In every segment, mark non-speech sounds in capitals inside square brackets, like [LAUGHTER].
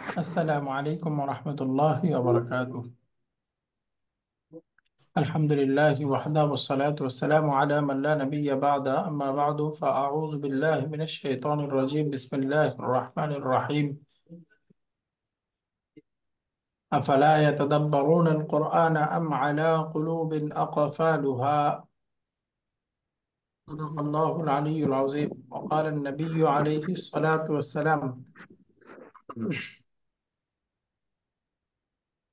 السلام عليكم ورحمة الله وبركاته. الحمد لله وحده والصلاة والسلام على من لا نبي بعد. أما بعد فأعوذ بالله من الشيطان الرجيم. بسم الله الرحمن الرحيم. أفلا يتدبرون القرآن أم على قلوب أقفالها؟ صدق الله العلي العظيم. وقال النبي عليه الصلاة والسلام.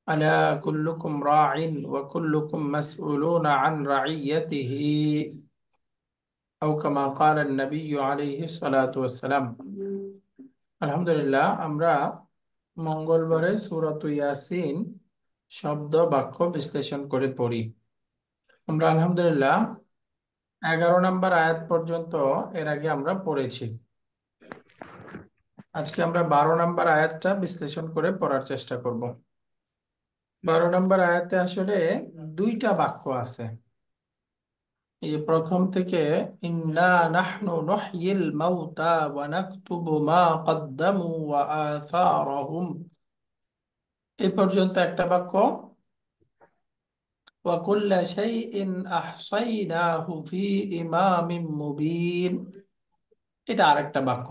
ألا كلكم راع وكلكم مسؤولون عن رعيته أو كما قال النبي عليه الصلاة والسلام আলহামদুলিল্লাহ আমরা মঙ্গলবারে সূরাত ইয়াসিন শব্দ বাক্য বিশ্লেষণ করে পড়ি আমরা আলহামদুলিল্লাহ এগারো নম্বর আয়াত পর্যন্ত এর আগে আমরা পড়েছি আজকে আমরা বারো নম্বর আয়াতটা বিশ্লেষণ করে পড়ার চেষ্টা করব বারো নম্বর আয়াতে আসলে দুইটা বাক্য আছে। এই যে প্রথম থেকে, ইন্না পর্যন্ত একটা বাক্য। এটা আরেকটা বাক্য।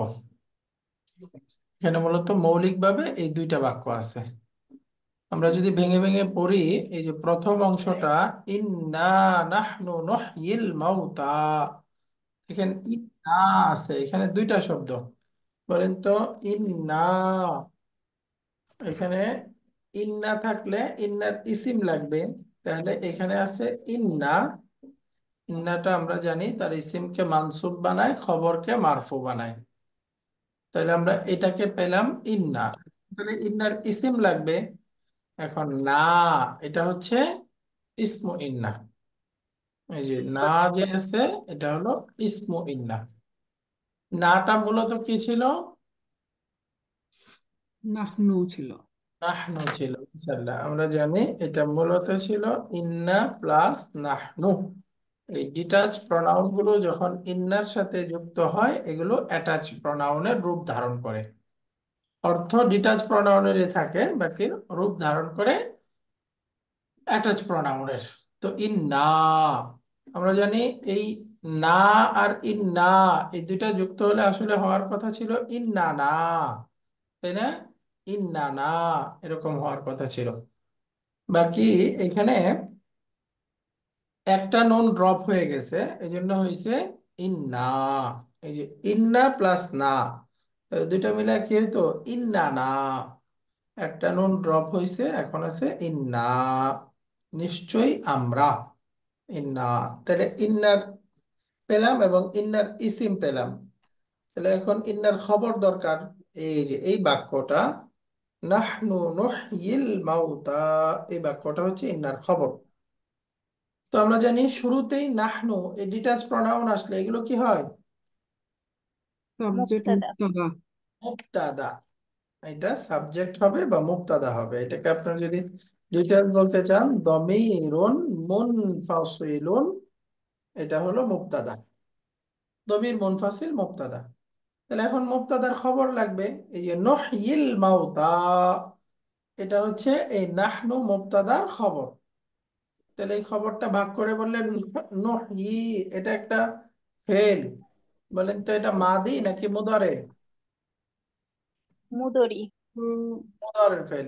এখানে মূলত মৌলিকভাবে এই দুইটা বাক্য আছে। আমরা যদি ভেঙে ভেঙে পড়ি, এই যে প্রথম অংশটা, ইন্না নাহনু ইন্না আছে, এখানে দুইটা শব্দ। বলেন তো, ইন্না এখানে ইন্না থাকলে ইন্নার ইসিম লাগবে, তাহলে এখানে আছে ইন্না ইন্নাটা আমরা জানি, তার ইসিমকে মানসুব বানায়, খবরকে মারফু বানায়। তাহলে আমরা এটাকে পেলাম ইন্না তাহলে ইন্নার ইসিম লাগবে। এখন না এটা হচ্ছে ইসমু ইন্না এই যে না যে আছে এটা হলো ইসমু ইন্না নাটা মূলত কি ছিল? নাহনু ছিল। নাহনু ছিল ইনশাল্লাহ আমরা জানি এটা মূলত ছিল ইন্না প্লাস নাহনু। এই ডিটাচ প্রনাউনগুলো যখন ইন্নার সাথে যুক্ত হয় এগুলো অ্যাটাচ প্রনাউনের রূপ ধারণ করে। অর্থ ডিটাচ প্রনাউনেরই থাকে, বাকি রূপ ধারণ করে অ্যাটাচ প্রনাউনের তো ইন না আমরা জানি এই না আর ইন না এই দুইটা যুক্ত হলে আসলে হওয়ার কথা ছিল ইন্না না না তাই না? ইন্না না না এরকম হওয়ার কথা ছিল। বাকি এখানে একটা নুন ড্রপ হয়ে গেছে এই জন্য হয়েছে ইন না এই যে না প্লাস না দুইটা মিলে কি হইতো? ইন্না না। একটা নুন ড্রপ হয়েছে এখন আছে ইন্না। নিশ্চয়ই আমরা ইন্না। তাহলে ইন্নার পেলাম এবং ইন্নার ইসিম পেলাম। তাহলে এখন ইন্নার খবর দরকার। এই যে, এই বাক্যটা, নাহনু নুহয়িল মাউতা। এই বাক্যটা হচ্ছে ইন্নার খবর। তো আমরা জানি শুরুতেই নাহনু, এই ডিটাচ প্রনাউন আসলে এগুলো কি হয়? সাবজেক্ট মুক্তাদা। মুক্তাদা। মুক্তাদা। এটা সাবজেক্ট হবে বা মুক্তাদা হবে। এটাকে আপনার যদি ডিটেলস বলতে চান দমিরুন মুনফাসিলুন এটা হলো মুক্তাদা। দমির মুনফাসিল মুক্তাদা। তাহলে এখন মুক্তাদার খবর লাগবে এই যে নহয়িল মাউতা এটা হচ্ছে এই নাহনু মুক্তাদার খবর। তাহলে এই খবরটা ভাগ করে বললেন নহি এটা একটা ফেল বলেন তো এটা মাদি নাকি মুদারে? মুদরি। মুদারের ফেল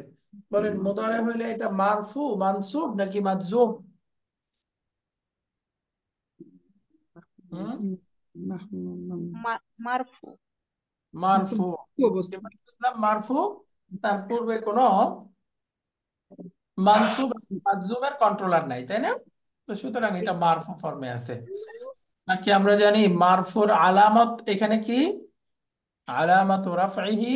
বলেন মুদারে হইলে এটা মারফু মানসুব নাকি মাজজুম হুম? নাহনু নাম মা- মারফু। মারফু। কি অবস্থা। ইসলাম মারফু? তার পূর্বে কোনো মানসুব মাজজুমের কন্ট্রোলার নাই তাই না? তো সুতরাং এটা মারফু ফর্মে আছে। নাকি আমরা জানি মারফুর আলামত এখানে কি? আলামাত রাফইহি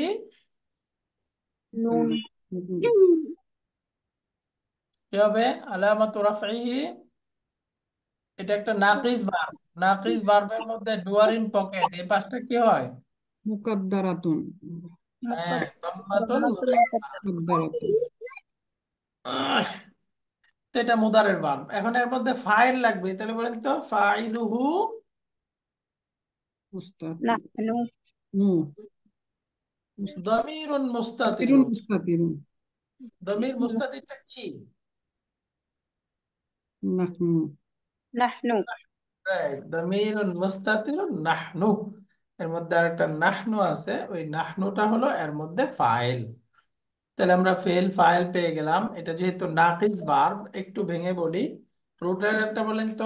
কি হবে? আলামাত রাফইহি এটা একটা নাকিস ভার্ব। নাকিস ভার্বের মধ্যে ডুয়ার ইন পকেট এই পাঁচটা কি হয়? মুকাদ্দারাতুন। হ্যাঁ মুকাদ্দারাতুন। তো এটা মুদারের ভার্ব এখন এর মধ্যে ফাইল লাগবে তাহলে বলেন তো ফাইলুহু নাহনু নু দমিরুন মুস্তাতিরুন মুস্তাতিরুন মুস্তাতিরুন দমির মুস্তাতিরটা কি? নাহনু। নাহনু। দমিরুন মুস্তাতিরুন নাহনু। এর মধ্যে আরেকটা নাহনু আছে ওই নাহনুটা হলো এর মধ্যে ফাইল। তাহলে আমরা ফেল ফাইল পেয়ে গেলাম। এটা যেহেতু নাকিস ভার্ব একটু ভেঙে বলি। রুট লেটারটা বলেন তো?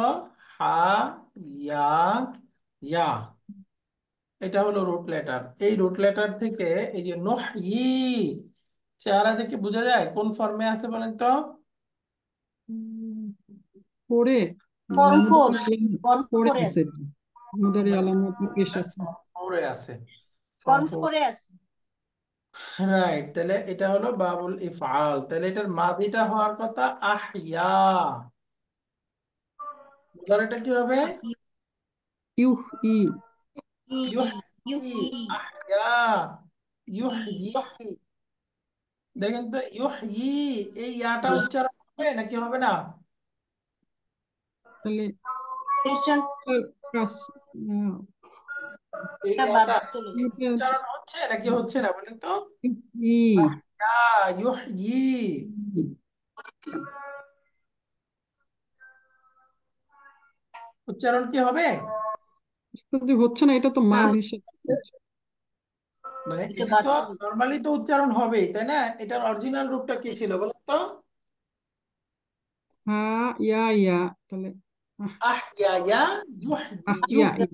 হা ইয়া ইয়া। এটা হলো রুট লেটার এই রুট লেটার থেকে এই যে নোহ ই চেহারা দেখে বোঝা যায়? কোন ফর্মে আছে বলেন তো? পরে ফর্ম ফোর ফর্ম ফোরে আছে। আছে। মুদারি আলামত পেশ আছে। ফোরে আছে। ফর্ম ফোরে আছে। রাইট তাহলে এটা হলো বাবুল ইফআল। তাহলে এটার মাদিটা হওয়ার কথা আহইয়া। মুদারিটা কি হবে? ইউহ ই ই ইউহি দেখেন তো ইউহয়ি এই ইয়াটা উচ্চারণ হবে নাকি হবে না? তাহলে এই উচ্চারণ হচ্ছে নাকি হচ্ছে না বলেন তো? ইউহয়ি। উচ্চারণ কি হবে? হচ্ছে না এটা তো মাদ হিসেবে মানে এটা তো নর্মালি তো উচ্চারণ হবেই তাই না? এটার অরিজিনাল রূপটা কি ছিল বলেন তো? হ্যাঁ ইয়া ইয়া তাহলে আহ, ইয়া ইউহয়ি। আহিয়া ই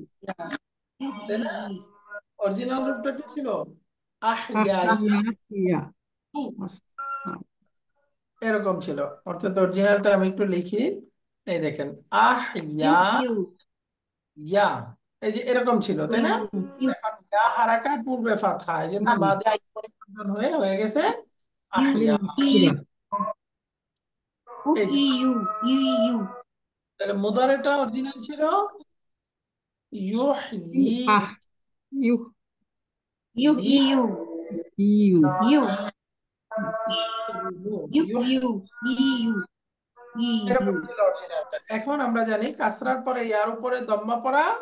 তাই না? অরিজিনাল রূপটা কি ছিল? আহিয়া। এরকম ছিল। অর্থাৎ অরিজিনালটা আমি একটু লিখি। এই দেখেন ইউ ইয়া। এই যে এরকম ছিল তাই না? এখন ইয়া হারাকা পূর্বে ফাতহা। এই জন্য মাদে পরিবর্তন হয়ে হয়ে গেছে আহইয়া। উফ এই যে, ই ইউ ইউ ইউ তাহলে মুদারেটা অরিজিনাল ছিল? ইউহ- ইউ ই ইউ ই এরকম ছিল অরিজিনালটা এখন আমরা জানি কাসরার পরে ইয়ার উপরে দম্মা পড়া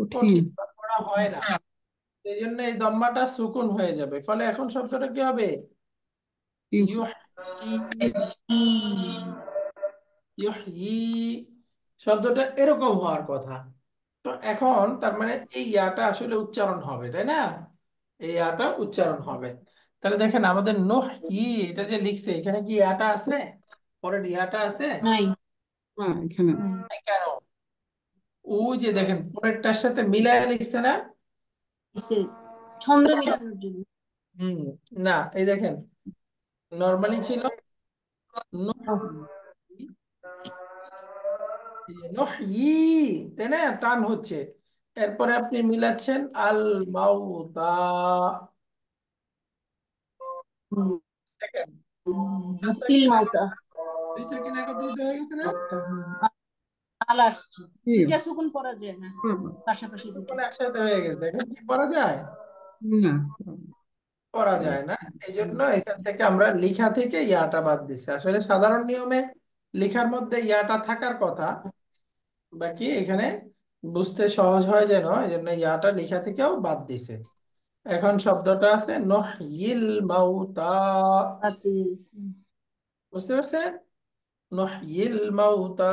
কঠিন। কঠিন বা পড়া হয় না। এই জন্য এই দম্মাটা সুকুন হয়ে যাবে। ফলে এখন শব্দটা কি হবে? ইউ। ইউহয়ি ই শব্দটা এরকম হওয়ার কথা। তো এখন তার মানে এই ইয়াটা আসলে উচ্চারণ হবে তাই না? এই ইয়াটা উচ্চারণ হবে। তাহলে দেখেন আমাদের নোহ ই এটা যে লিখছে এখানে কি ইয়াটা আছে? পরের ইয়াটা আছে? নাই। এখানে কেন? ওই যে দেখেন পরেরটার সাথে মিলায় লিখছে না? ছন্দ মেলানোর জন্য। হুম না এই দেখেন নর্মালি ছিল নহি তাই না টান হচ্ছে এরপরে আপনি মিলাচ্ছেন আল মাউতা হয়ে। পড়া যায় না এখন একসাথে হয়ে। এখন এই জন্য থেকে আমরা লিখা থেকে ইয়াটা বাদ দিছি আসলে সাধারণ নিয়মে লেখার মধ্যে ইয়াটা থাকার কথা বাকি এখানে বুঝতে সহজ হয় যেন এই জন্য ইয়াটা লেখা থেকেও বাদ দিছে। এখন শব্দটা আছে নহিল মাউতা। বুঝতে পারছেন নহিল মাউতা।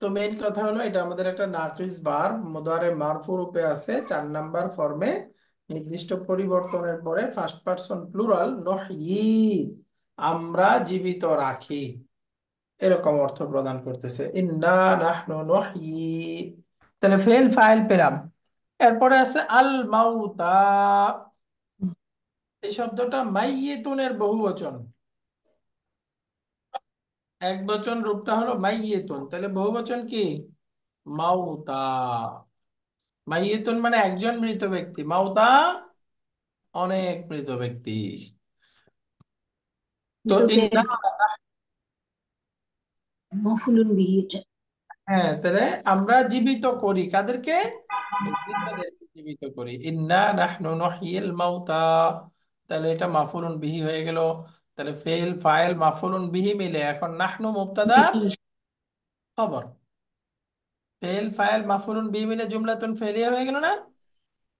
তো মেইন কথা হলো এটা আমাদের একটা নাকিস বার মুদারে মারফু রূপে আছে চার নাম্বার ফর্মে নির্দিষ্ট পরিবর্তনের পরে ফার্স্ট পার্সন প্লুরাল নহি আমরা জীবিত রাখি। এরকম অর্থ প্রদান করতেছে। তাহলে ফেল ফাইল পেলাম। এরপরে আছে, আল মাউতা। এই শব্দটা মাইয়েতুনের বহুবচন। এক বচন রূপটা হলো মাইয়েতুন। তাহলে বহুবচন কি? মাউতা। মাইয়েতুন মানে একজন মৃত ব্যক্তি। মাউতা অনেক মৃত ব্যক্তি। তো ইন্না মফুলুন বিহি হ্যাঁ তাহলে আমরা জীবিত করি। কাদেরকে? জীবিত করি। ইন্না নাহনু নুহয়িল মাউতা। তাহলে এটা মাফুলুন বিহি হয়ে গেল। তাহলে ফেল ফাইল মাফুলুন বিহি মিলে এখন নাহনু মুবতাদা খবর। ফেল ফাইল মাফুলুন বিহি মিলে জুমলাতুন ফেলিয়া হয়ে গেল না?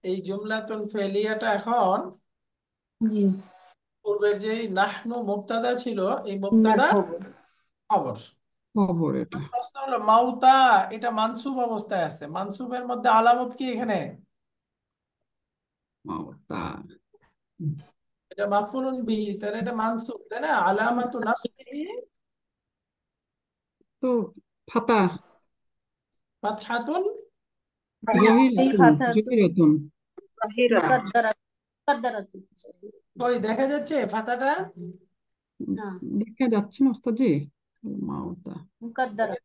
এই জুমলাতুন ফেলিয়াটা এখন পূর্বের যে নাহনু মুবতাদা ছিল এই মুবতাদা খবর। খবর। এটা। প্রশ্ন হলো মাউতা এটা মানসুব অবস্থায় আছে। মানসুবের মধ্যে আলামত কি এখানে? মাওতা এটা মাফুলুন বিহি তাহলে এটা মানসুব তাই না? আলামাতু নাসবিহি। তো ফাতা। ফাতহাতুন। জহিরাতুন। জহিরাতুন মুকাদ্দারাতুন দেখা যাচ্ছে ফাতাটা? না দেখা যাচ্ছে না ওস্তাদ মাওতা। মুকাদ্দারাত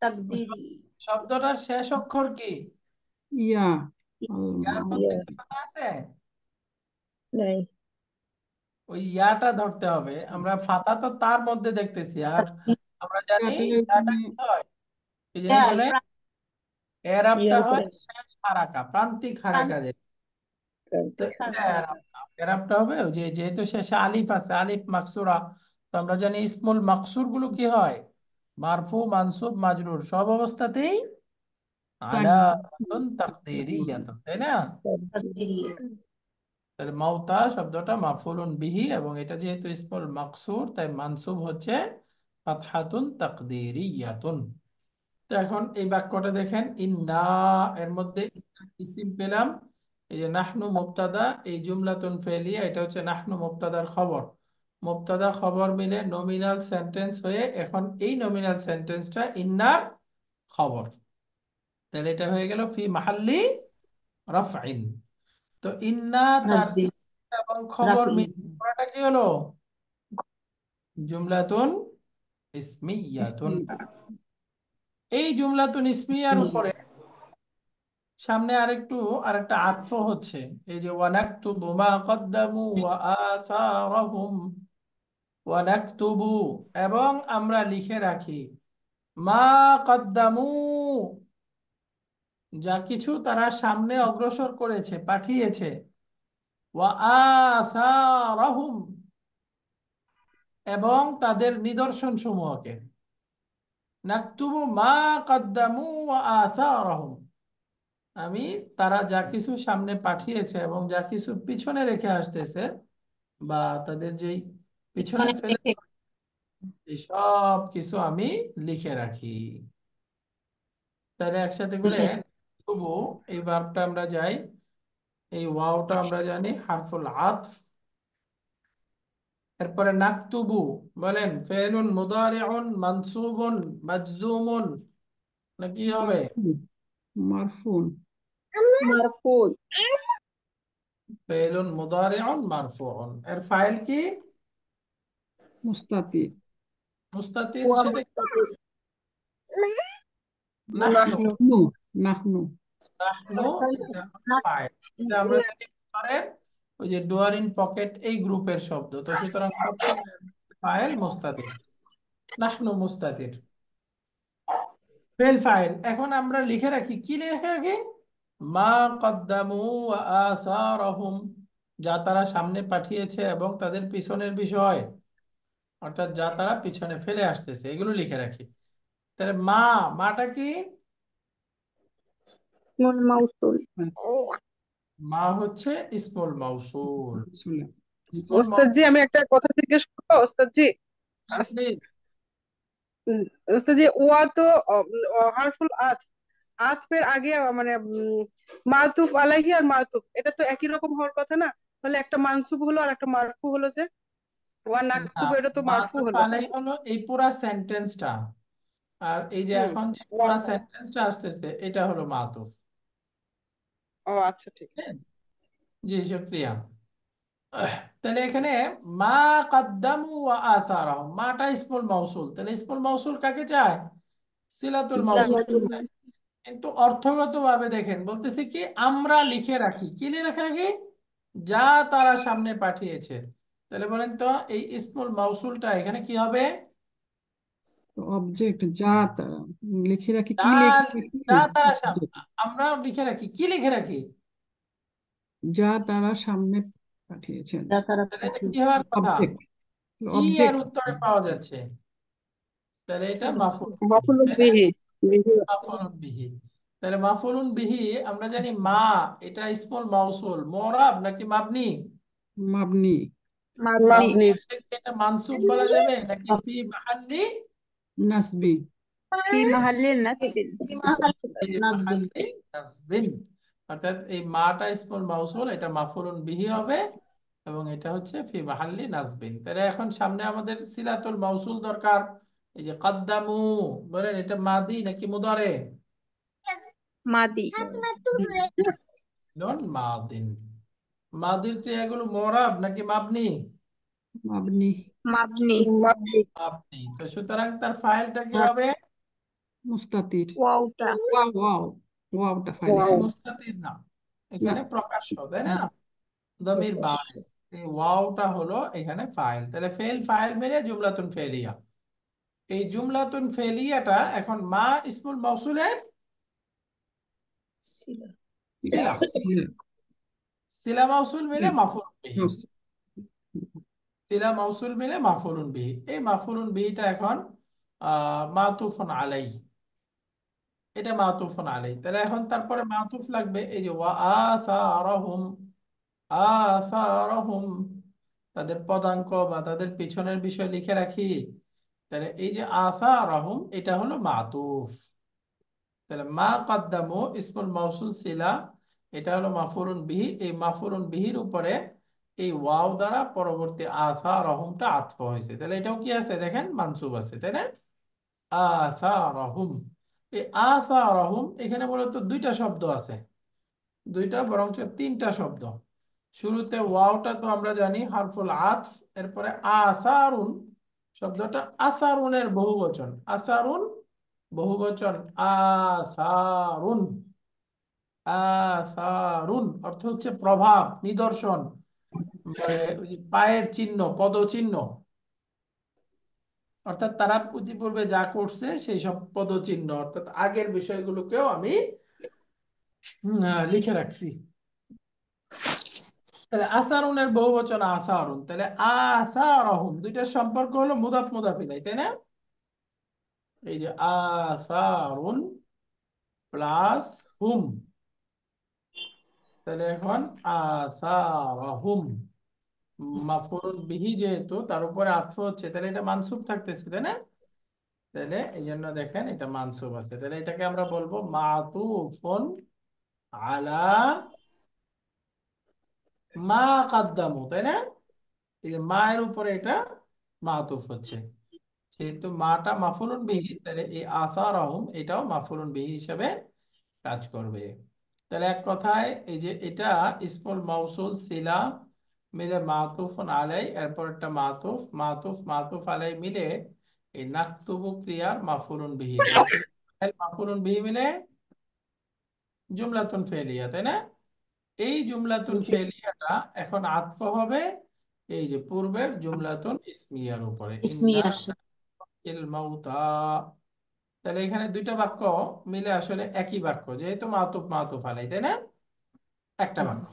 তাকদিরি। শব্দটার শেষ অক্ষর কি? ইয়া। ফাতা আছে? নাই। ওই ইয়াটা ধরতে হবে। আমরা ফাতা তো তার মধ্যে দেখতেছি। আর আমরা জানি ইয়াটা ইয়াটা কি হয়? হ্যাঁ, হয় শেষ হারাকা প্রান্তিক হারাকা যেটা তো প্রান্তিক। এটা এরাব না। এরাবটা হবে যে যেহেতু শেষে আলিফ আছে আলিফ মাকসুরা তো আমরা জানি ইসমুল মাকসুরগুলো কি হয়? মারফু মানসুব মাজরুর সব অবস্থাতেই তাই না? তাহলে মাউতা শব্দটা মাফুলুন বিহি এবং এটা যেহেতু ইসমুল মাকসুর তাই মানসুব হচ্ছে ফাতহাতুন তাকদীরিয়াতুন। তো এখন এই বাক্যটা দেখেন ইন্না এর মধ্যে ইসিম পেলাম। এই যে নাহনু মুবতাদা এই জুমলাতুন ফেলিয়া এটা হচ্ছে নাহনু মুবতাদার খবর। মুবতাদা খবর মিলে নমিনাল সেন্টেন্স হয়ে এখন এই নমিনাল সেন্টেন্সটা ইন্নার খবর। তাহলে এটা হয়ে গেল ফি মাহাল্লি রাফইন তো ইন্না এবং খবর রাফি। মিলে পুরাটা কি হলো? জুমলাতুন ইসমিয়াতুন। এই জুমলাতুন ইসমিয়ার উপরে সামনে আরেকটু, আরেকটা আতফ হচ্ছে। এই যে, ওয়ানাকতুবু মা কদ্দামু ওয়া আসারাহুম, ওয়ানাকতুবু। এবং আমরা লিখে রাখি, মা কদ্দামু। যা কিছু তারা সামনে অগ্রসর করেছে, পাঠিয়েছে। ওয়া আসারাহুম। এবং তাদের নিদর্শন সমূহকে নাকতুবু মা কদ্দামু ওয়া আসারাহুম। আমি তারা যা কিছু সামনে পাঠিয়েছে এবং যা কিছু পিছনে রেখে আসতেছে বা তাদের যেই পিছনে মানে ফেলে এই সব কিছু আমি লিখে রাখি। তাহলে একসাথে করে তবু এই ভার্বটা আমরা যাই। এই ওয়াওটা আমরা জানি হারফুল আতফ। এরপরে নাকতুবু বলেন ফেলুন মুদারিউন মানসুবুন মাজজুমুন। না কি হবে? মারফুন। মারফুন ফেলুন মুদারিউন মারফুউন এর ফাইল কি মুস্তাতির মুস্তাতির সেটা নাহনু নাহনু নাহনু নাহনু ফাইল এটা আমরা জানি ওই যে ডুয়ার ইন পকেট এই গ্রুপের শব্দ তো সুতরাং ফাইল মুস্তাতির নাহনু মুস্তাতির ফেল ফাইল এখন আমরা লিখে রাখি কি লিখে রাখি মা কদ্দামু ওয়া যা তারা সামনে পাঠিয়েছে এবং তাদের পিছনের বিষয় অর্থাৎ যা তারা পিছনে ফেলে আসতেছে এগুলো লিখে রাখি। তাহলে মা মাটা কি? মা হচ্ছে ইসমুল মাউসুল। আমি একটা কথা জিজ্ঞেস করব? ওয়া তো অ- হারফুল আত। আতফের আগে মানে মাতুফ আলাইহি আর মাতুফ এটা তো একই রকম হওয়ার কথা না? তাহলে একটা মানসুব হলো আর একটা মারফু হলো যে। ওয়া নাকতুব এটা তো মারফু হলো। আলাই হলো এই পুরা সেন্টেন্সটা আর এই যে এখন যে পুরা সেন্টেন্সটা আসতেছে এটা হলো মাতুফ ও আচ্ছা ঠিক। জি শুক্রিয়া। তাহলে এখানে মা কদ্দামু ওয়া আসারাহুম মাটা ইসমুল মাউসুল। তাহলে ইসমুল মাউসুল কাকে চায়? সিলাতুল মাউসুল। কিন্তু অর্থগতভাবে দেখেন বলতেছি কি আমরা লিখে রাখি। কি লিখে রাখি? যা তারা সামনে পাঠিয়েছে। তাহলে বলেন তো এই ইসমুল মাউসুলটা এখানে কি হবে? অবজেক্ট যা তারা। লিখে রাখি কি যা লিখে রাখি? যা তারা সামনে আমরা লিখে রাখি। কি লিখে রাখি? যা তারা সামনে পাঠিয়েছেন যা তারা এটা কি হওয়ার কথা? কি আর উত্তরে পাওয়া যাচ্ছে? তাহলে এটা মাফুল মাফুলুন বিহি বিহি তাহলে মাফুলুন বিহি আমরা জানি মা এটা স্মল মাউসুল নাকি মাবনি? মাবনি। অর্থাৎ এই মাটা মাউসুল এটা বিহি হবে এবং এটা হচ্ছে ফি তাহলে এখন সামনে আমাদের সিলাতুল মাউসুল দরকার। এই যে কাদ্দামু বলেন এটা মাদি নাকি মুদারে ফাইলটা কি হবে? না। এখানে প্রকাশ্য তাই না? ওয়াওটা হলো এখানে ফাইল। তাহলে ফেল ফাইল মেরে জুমলাতুন ফেলিয়া। এই জুমলাতুন ফেলিয়াটা এখন মা ইসমুল মাউসুলের সিলা। সিলা। মাউসুল মিলে মাফুল বিহি। সিলা মাউসুল মিলে মাফুলুন বিহি। এই মাফুলুন বিহিটা এখন মাতুফুন আলাই এটা মাতুফুন আলাই তাহলে এখন তারপরে মাতুফ লাগবে। এই যে ওয়া আসারাহুম আসারাহুম। তাদের পদাঙ্ক বা তাদের পিছনের বিষয় লিখে রাখি। তাহলে এই যে আসারাহুম, এটা হলো মাতুফ। তাহলে মা কদ্দামু ইসমুল মাউসুল সিলা, এটা হলো মাফুলুন বিহি। এই মাফুলুন বিহির উপরে এই ওয়াও দ্বারা পরবর্তী আসারাহুমটা আতফ হয়েছে। তাহলে এটাও কি আছে দেখেন? মানসুব আছে, তাই না? আসারাহুম। এই আসারাহুম, এখানে মূলত দুইটা শব্দ আছে। দুইটা বরঞ্চ তিনটা শব্দ। শুরুতে ওয়াওটা তো আমরা জানি, হারফুল আতফ, এরপরে আসারুন শব্দটা আসারুনের বহুবচন। আসারুন বহুবচন, আসারুন। আসারুন অর্থ হচ্ছে প্রভাব, নিদর্শন মানে পায়ের চিহ্ন, পদচিহ্ন। অর্থাৎ তারা ইতিপূর্বে যা করছে সেই সব পদচিহ্ন, অর্থাৎ আগের বিষয়গুলোকেও আমি লিখে রাখছি। তাহলে আসারুনের বহুবচন আসারুন। তাহলে আসারহুম দুইটার সম্পর্ক হলো মুদাফ মুদাফ ইলাই তাই না? এই যে আসারুন প্লাস হুম। তাহলে এখন আসারহুম মাফুলুন বিহি যেহেতু, তার উপরে আতফ হচ্ছে, তাহলে এটা মানসুব থাকতেছে, তাই না? তাহলে এই জন্য দেখেন এটা মানসুব আছে। তাহলে এটাকে আমরা বলব মাতুফুন আলা মা কাদ্দামু, তাই না? মায়ের উপরে এটা মাতুফ হচ্ছে। মাটা বিহি তাহলে এই আসারাহুম এটাও বিহি হিসেবে কাজ করবে। তাহলে এক কথায় এই যে এটা ইসমুল মাউসুল সিলা মিলে মাতুফুন আলাই, এরপর একটা মাতুফ মাতুফ মাতুফ আলাই মিলে এই নাকতুবু ক্রিয়ার মাফুলুন বিহি মাফুলুন বিহি মিলে জুমলাতুন ফেলিয়া, তাই না? এই জুমলাতুন ফেলিয়াটা এখন আতফ হবে এই যে পূর্বের জুমলাতুন ইসমিয়ার উপরে। ইসমিয়ার ইল মাউতা। তাহলে এখানে দুইটা বাক্য মিলে আসলে একই বাক্য যেহেতু মাতুফ মাতুফ আলাই তাই না? একটা বাক্য।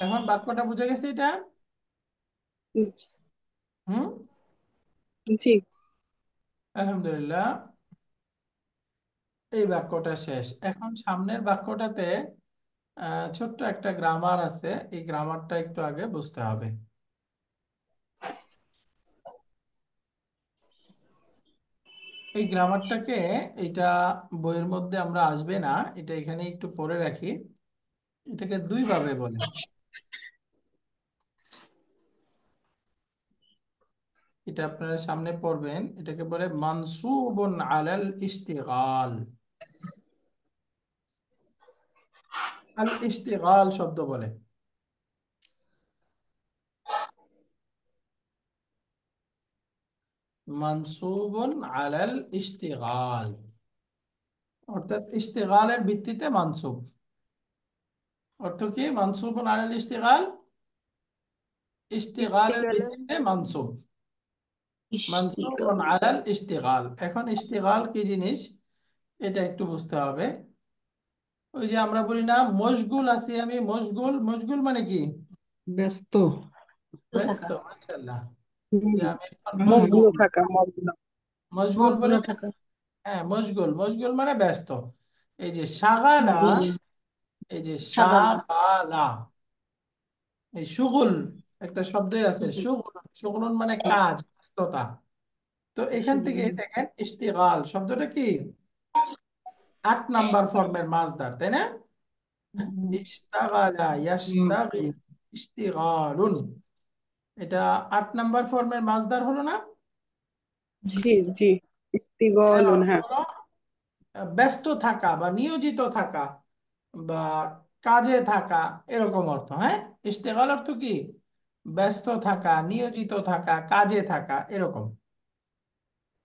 এখন বাক্যটা বুঝে গেছে এটা? হুম? জি। আলহামদুলিল্লাহ। এই বাক্যটা শেষ। এখন সামনের বাক্যটাতে ছোট্ট একটা গ্রামার আছে। এই গ্রামারটা একটু আগে বুঝতে হবে। এই গ্রামারটাকে এটা বইয়ের মধ্যে আমরা আসবে না, এটা এখানে একটু পরে রাখি। এটাকে দুই ভাবে বলে। এটা আপনারা সামনে পড়বেন। এটাকে বলে, মানসুবুন আলাল ইশতিগাল। আল ইশতিগাল শব্দ বলে। মানসুবুন আলাল ইশতিগাল। অর্থাৎ ইশতিগালের ভিত্তিতে মানসুব। অর্থ কি? মানসুবুন আলাল ইশতিগাল। ইশতিগালের ইশতিগালের- ভিত্তিতে মানসুব। মানসুবুন আলাল এখন ইশতিগাল কি জিনিস? এটা একটু বুঝতে হবে। ওই যে আমরা বলি না মশগুল আছি আমি মশগুল মশগুল মানে কি? ব্যস্ত। ব্যস্ত মাশাআল্লাহ। যে আমি এখন মগ্ন মশগুল থাকা মশগুল বলে হ্যাঁ মশগুল মশগুল মানে ব্যস্ত। এই যে শাগালা এই যে শাগালা এই শুগুল একটা শব্দই আছে শুগুল শুগুলন মানে কাজ ব্যস্ততা। তো এখান থেকে দেখেন ইশতিগাল শব্দটা কি? আট নাম্বার ফর্মের মাসদার তাই না? ইশতাগালা ইয়াশতাগিল ইশতিগালুন এটা আট নাম্বার ফর্মের মাসদার হলো না? জি জি। এর হ্যাঁ ব্যস্ত থাকা বা নিয়োজিত থাকা বা কাজে থাকা এরকম অর্থ হ্যাঁ? ইশতেগাল অর্থ কি? ব্যস্ত থাকা নিয়োজিত থাকা কাজে থাকা এরকম।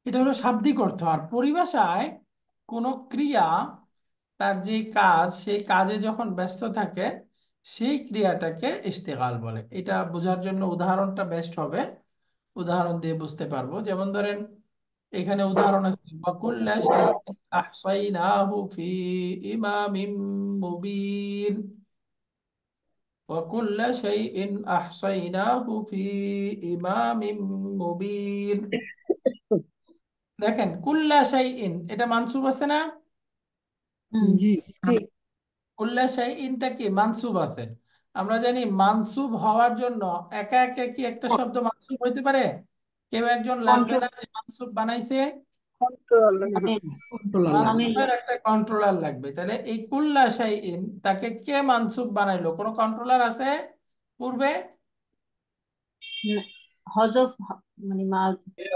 এটা হলো শাব্দিক অর্থ। আর পরিভাষায় কোনো ক্রিয়া তার যে কাজ, সেই কাজে যখন ব্যস্ত থাকে, সেই ক্রিয়াটাকে ইশতেগাল বলে। এটা বোঝার জন্য উদাহরণটা বেস্ট হবে। উদাহরণ দিয়ে বুঝতে পারব। যেমন ধরেন, এখানে উদাহরণ আছে ইমামিম মুবিন। দেখেন কুল্লা শাইইন এটা মানসুব আছে না? হুম জি জি। কুল্লা শাইইনটা কি? মানসুব আছে। আমরা জানি মানসুব হওয়ার জন্য একা একা কি একটা শব্দ মানসুব হইতে পারে? কেউ একজন লাগবে না যে মানসুব বানাইছে? মানসুবের একটা কন্ট্রোলার লাগবে। তাহলে এই কুল্লা শাইইন তাকে কে মানসুব বানাইলো? কোনো কন্ট্রোলার আছে পূর্বে? হজফ মানে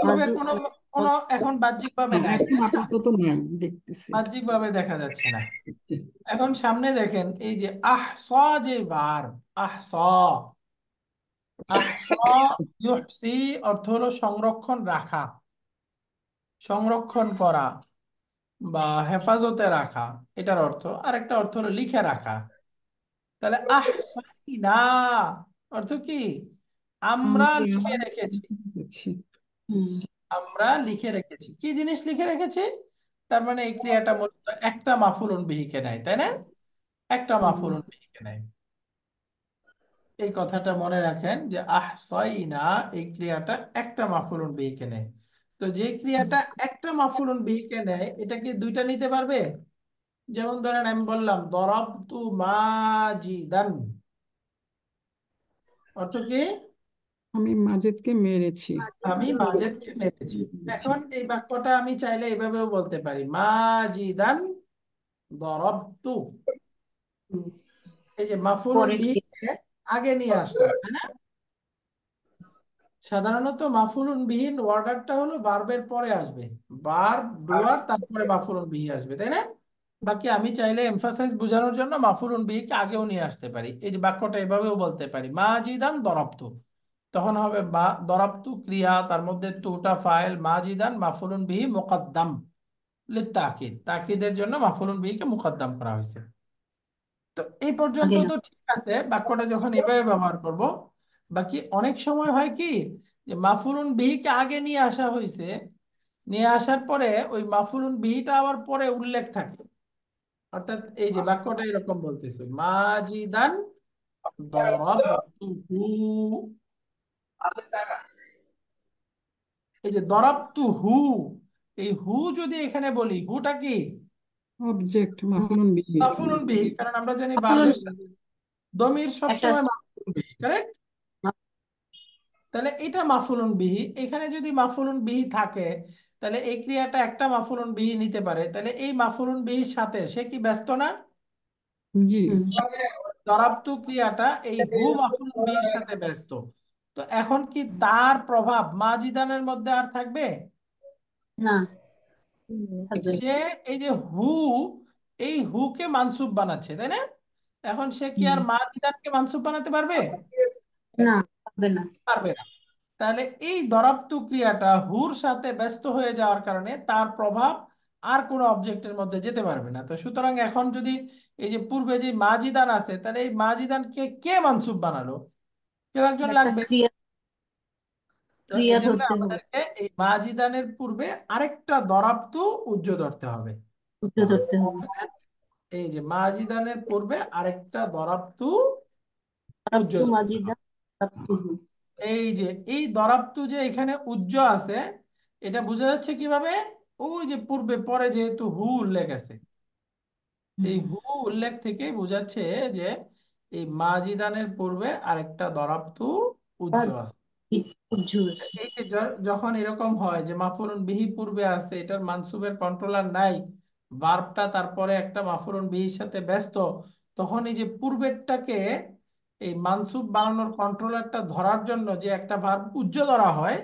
পূর্বে কোনো কোনো এখন বাহ্যিক ভাবে নাই। আপাতত নাই দেখতেছি। বাহ্যিক দেখা যাচ্ছে না। এখন সামনে দেখেন এই যে আহসা যে আহসা। ইউহসি অর্থ হলো সংরক্ষণ রাখা সংরক্ষণ করা বা হেফাজতে রাখা এটার অর্থ। আরেকটা অর্থ হলো লিখে রাখা। তাহলে আহসাইনা অর্থ কি? আমরা লিখে রেখেছি। আমরা লিখে রেখেছি। কি জিনিস লিখে রেখেছি? তার মানে এই ক্রিয়াটা মূলত একটা মাফুলুন বিহিকে নেয়, তাই না? একটা মাফুলুন বিহিকে নেয়। এই কথাটা মনে রাখেন যে আহসাইনা এই ক্রিয়াটা একটা মাফুলুন বিহিকে নেয়। তো যে ক্রিয়াটা একটা মাফুলুন বিহিকে নেয়, এটা কি দুইটা নিতে পারবে? যেমন ধরেন আমি বললাম, দরাবতু মাজিদান। অর্থ কি? আমি মাজেদকে মেরেছি। আমি মাজেদকে মেরেছি। এখন এই বাক্যটা আমি চাইলে এভাবেও বলতে পারি। মাজিদান দরবতু। এই যে বিহিকে আগে নিয়ে আসলাম তাই না? সাধারণত মাফুলুন বিহীন ওয়ার্ডারটা হলো ভার্বের পরে আসবে। ভার্ব ডুয়ার তারপরে মাফুলুন বিহি আসবে তাই না? বাকি আমি চাইলে এমফাসাইজ বোঝানোর জন্য মাফুলুন বিহিকে আগেও নিয়ে আসতে পারি। এই যে বাক্যটা এভাবেও বলতে পারি। মাজিদান দরাবতু। তখন হবে বা দরাবতু ক্রিয়া তার মধ্যে তুটা ফাইল মাজিদান মাফুলুন বিহি মুকদ্দাম লিত্তাকিদ। তাকিদের জন্য মাফুলুন বিহিকে মুকদ্দাম করা হয়েছে। তো এই পর্যন্ত আগে তো ঠিক আছে বাক্যটা যখন এভাবে ব্যবহার করব বাকি অনেক সময় হয় কি যে মাফুলুন বিহিকে আগে নিয়ে আসা হয়েছে নিয়ে আসার পরে ওই মাফুলুন বিহিটা আবার পরে উল্লেখ থাকে। অর্থাৎ এই যে বাক্যটা এরকম বলতেছে মাজিদান দরাবতুহু এই যে দরাবতুহু এই হু যদি এখানে বলি হুটা কি? অবজেক্ট মাফুলুন বিহি মাফুলুন বিহি কারণ আমরা জানি দমির সবসময় মাফুলুন বিহি কারেক্ট তাহলে এটা মাফুলুন বিহি এখানে যদি মাফুলুন বিহি থাকে তাহলে এই ক্রিয়াটা একটা মাফুলুন বিহি নিতে পারে। তাহলে এই মাফুলুন বিহির সাথে সে কি ব্যস্ত না? জি। দরাবতু ক্রিয়াটা এই হু মাফুলুন বিহির সাথে ব্যস্ত। তো এখন কি তার প্রভাব মাজিদানের মধ্যে আর থাকবে? না। সে এই যে হু এই হুকে মানসুব বানাচ্ছে তাই না? এখন সে কি আর। মাজিদানকে মানসুব বানাতে পারবে? না পারবে না। পারবে না। তাহলে এই দরাবতু ক্রিয়াটা হুর সাথে ব্যস্ত হয়ে যাওয়ার কারণে তার প্রভাব আর কোনো অবজেক্টের মধ্যে যেতে পারবে না। তো সুতরাং এখন যদি এই যে পূর্বে যে মাজিদান আছে তাহলে এই মাজিদানকে কে মানসুব বানালো? কেউ একজন লাগবে। ক্রিয়া ধরতে হবে। আমাদেরকে এই মাজিদানের পূর্বে আরেকটা দরাবতু উজ্জ ধরতে হবে। উচ্চ ধরতে হবে। এই যে মাজিদানের পূর্বে আরেকটা দরাবতু উজ্জ এই যে এই দরাবতু যে এখানে উজ্জ আছে এটা বোঝা যাচ্ছে কীভাবে? ওই যে পূর্বে পরে যেহেতু হু উল্লেখ আছে। এই হু উল্লেখ থেকে বোঝাচ্ছে যে এই মাজিদানের পূর্বে আরেকটা দরাবতু উজ্জ আছে। এই যে যখন এরকম হয় যে মাফুলুন বিহি পূর্বে আছে এটার মানসুবের কন্ট্রোলার নাই ভার্বটা তারপরে একটা মাফুলুন বিহির সাথে ব্যস্ত তখন এই যে পূর্বেরটাকে এই মানসুব বানানোর কন্ট্রোলারটা ধরার জন্য যে একটা ভার্ব উজ্জ ধরা হয়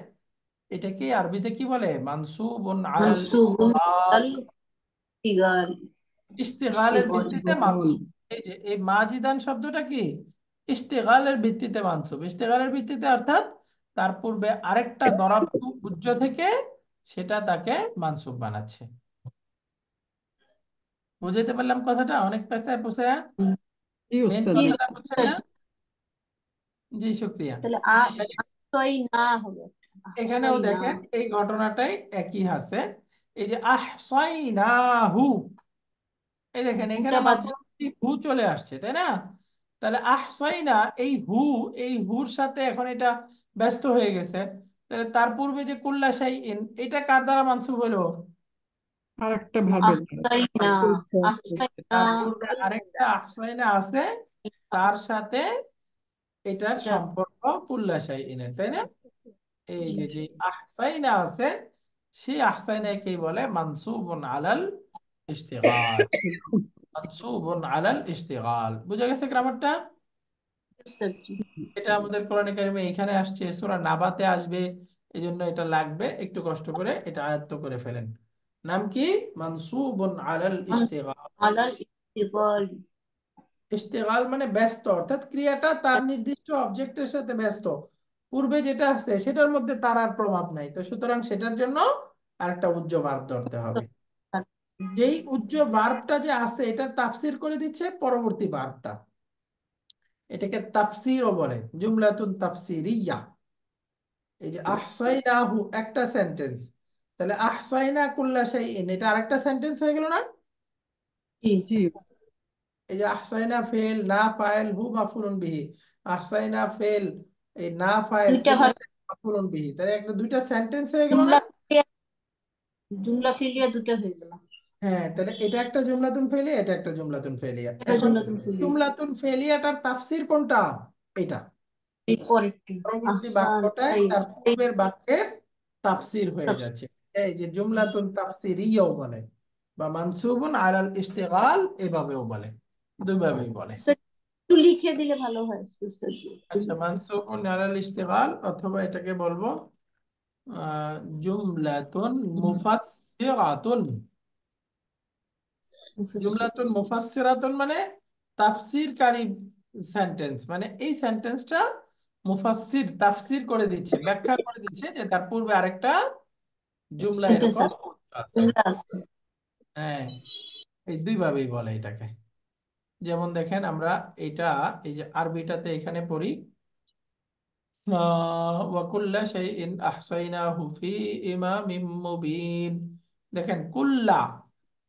এটাকে আরবিতে কি বলে? মানসুবুন আল ইস্তিগাল ইস্তেগালের ভিত্তিতে মানসুব। এই যে এই মাজিদান শব্দটা কি? ইস্তেগালের ভিত্তিতে মানসুব। ইস্তেগালের ভিত্তিতে অর্থাৎ তার পূর্বে আরেকটা দরাব উজ্জ থেকে সেটা তাকে মানসুব বানাচ্ছে। বুঝাইতে পারলাম কথাটা? অনেক পেশায় পোষায় জি শুক্রিয়া। তাহলে আশাই না হবে এখানেও দেখেন এই ঘটনাটাই একই আছে। এই যে আহসাইনাহু। এই দেখেন এখানে হু চলে আসছে তাই না? তাহলে আহসাইনা এই হু এই হুর সাথে এখন এটা ব্যস্ত হয়ে গেছে। তাহলে তার পূর্বে যে কুল্লা শাইইন এটা কার দ্বারা মানসুব হলো? আর একটা ভার্বের আহসাই না আহসাই না তার পূর্বে আরেকটা আহসাইনা আছে তার সাথে এটার সম্পর্ক কুল্লা শাইইনের তাই না? এই যে যে আহসাইনা আছে সেই আহসাইনাকেই বলে মানসুবুন আলাল ইশতিগাল [LAUGHS] মানসুবুন আলাল ইশতিগাল বুঝা গেছে গ্রামারটা এটা আমাদের কোরআনে কারিমে এখানে আসছে সূরা নাবাতে আসবে এই জন্য এটা লাগবে একটু কষ্ট করে এটা আয়ত্ত করে ফেলেন। নাম কি? মানসুবুন আলাল ইশতিগাল। আলাল ইস্তিগাল ইশতেগাল মানে ব্যস্ত অর্থাৎ ক্রিয়াটা তার নির্দিষ্ট অবজেক্টের সাথে ব্যস্ত। পূর্বে যেটা আছে সেটার মধ্যে তার আর প্রভাব নাই। তো সুতরাং সেটার জন্য আরেকটা উজ্জ ভার্ব ধরতে হবে। যেই উজ্জ বার্বটা যে আছে এটা তাফসির করে দিচ্ছে পরবর্তী বার্বটা এটাকে তাফসিরও বলে জুমলাতুন তাফসিরিয়া। এই যে আহসাইনাহু একটা সেন্টেন্স তাহলে আহসাইনা কুল্লা শাইইন এটা আরেকটা সেন্টেন্স হয়ে গেল না? জি জি। এই যে আহসাইনা ফেল না ফাইল হু মাফুলুন বিহি। আহসাইনা ফেল এই না ফাইল মাফুলুন বিহি। তাহলে একটা দুইটা সেন্টেন্স হয়ে গেল না? জুমলা ফিলিয়া জুমলা ফিলিয়া দুটো হয়ে গেল। হ্যাঁ তাহলে এটা একটা জুমলাতুন ফেলিয়া এটা একটা জুমলাতুন ফেলিয়া এখন জুমলাতুন ফেলিয়াটার তাফসীর কোনটা? এটা। পরবর্তী বাক্যটায় তার পূর্বের বাক্যের তাফসীর হয়ে যাচ্ছে। এই যে জুমলাতুন তাফসীরিয়াও বলে বা মানসুবুন আলাল ইশতিগাল এভাবেও বলে দুইভাবেই বলে। একটু লিখে দিলে ভালো হয় আচ্ছা মানসুবুন আলাল ইশতিগাল অথবা এটাকে বলব আহ, জুমলাতুন মুফাসসিরাতুন। জুমলাতুন মুফাসসিরাতুন মানে তাফসীরকারী সেন্টেন্স মানে এই সেন্টেন্সটা মুফাসসির তাফসীর করে দিচ্ছে ব্যাখ্যা করে দিচ্ছে যে তার পূর্বে আরেকটা জুমলা এরকম হ্যাঁ এই দুই ভাবেই বলে এটাকে। যেমন দেখেন আমরা এটা এই যে আরবিটাতে এখানে পড়ি ওয়াকুল্লা শাইইন আহসাইনাহু ফি ইমামিম মুবিন। দেখেন কুল্লা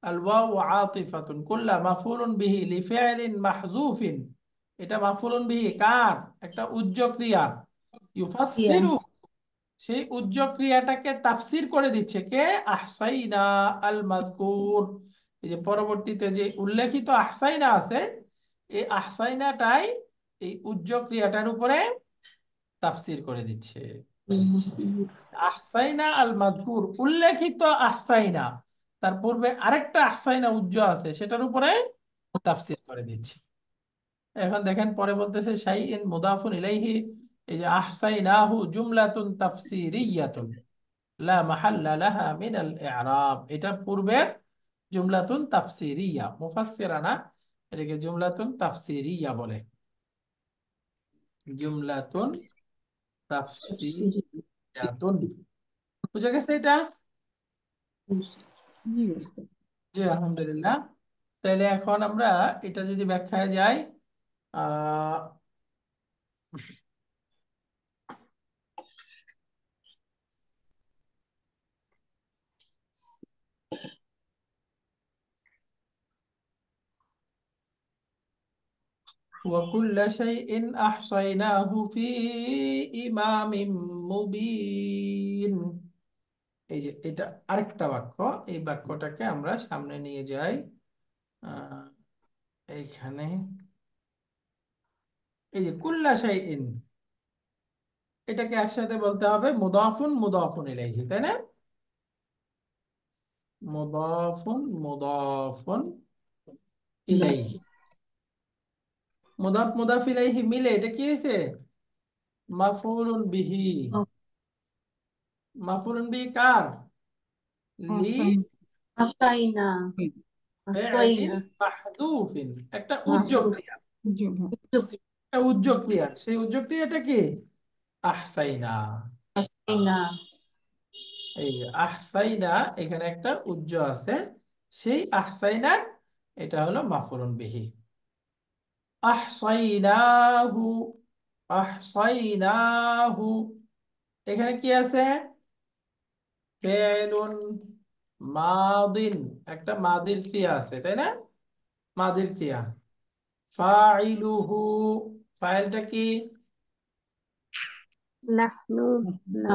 ওয়াউ আতিফাতুন কুল্লা মাফউলুন বিহি লিফিআলিন মাহযুফিন। এটা মাফউলুন বিহি কার? একটা উজ্জ ক্রিয়া ইউফাসসিরু। সেই উজ্জ ক্রিয়াটাকে তাফসীর করে দিচ্ছে কে? আহসাইনা আল মাযকুর এই যে পরবর্তীতে যে উল্লেখিত আহসাইনা আছে এই আহসাইনাটাই এই উজ্জ ক্রিয়াটার উপরে তাফসীর করে দিচ্ছে। আহসাইনা আল মাযকুর উল্লেখিত আহসাইনা। তার পূর্বে আরেকটা আহসাইনা উজ্জ আছে, সেটার উপরে তাফসীর করে দিচ্ছে। এখন দেখেন, পরে বলতেছে, শাইইন মুদাফুন ইলাইহি, এই যে আহসাইনাহু জুমলাতুন তাফসীরিয়াতুন, লা মাহাল্লা লাহা মিনাল ই'রাব, এটা পূর্বের জুমলাতুন তাফসীরিয়া মুফাসসিরা না এটাকে জুমলাতুন তাফসীরিয়া বলে। জুমলাতুন তাফসীরিয়াতুন, বুঝা গেছে এটা? জি ওস্তাদ জি আলহামদুলিল্লাহ তাহলে এখন আমরা এটা যদি ব্যাখ্যায় যাই আহ وكل شيء أحصيناه في إمام مبين এই যে এটা আরেকটা বাক্য, এই বাক্যটাকে আমরা সামনে নিয়ে যাই। এইখানে। এই যে কুল্লা শাইইন, এটাকে একসাথে বলতে হবে মুদাফুন মুদাফুন ইলাইহি, তাই না? মুদাফুন মুদাফুন ইলাইহি। মুদাফ মুদাফ ইলাইহি মিলে এটা কি হয়েছে? মাফউলুন বিহি। মাফউলুন বিহি কার লি আসাইন আসাইনা ফি'লিন আসাইনা মাহদুফিন একটা উদ্যোগ ক্রিয়া। যোগ একটা উদ্যোগ ক্রিয়া। সেই উদ্যোগ ক্রিয়াটা কি? আহসাইনা। আসাইনা এই যে আহসাইনা এখানে একটা উজ্জ আছে। সেই আহসাইনার এটা হলো মাফউলুন বিহি। আহসাইনাহু। আহসাইনাহু। এখানে কি আছে? ফেলুন মাদিন একটা মাদির ক্রিয়া আছে তাই না? মাদির ক্রিয়া। ফাইলুহু ফাইলটা কি? নাহনু না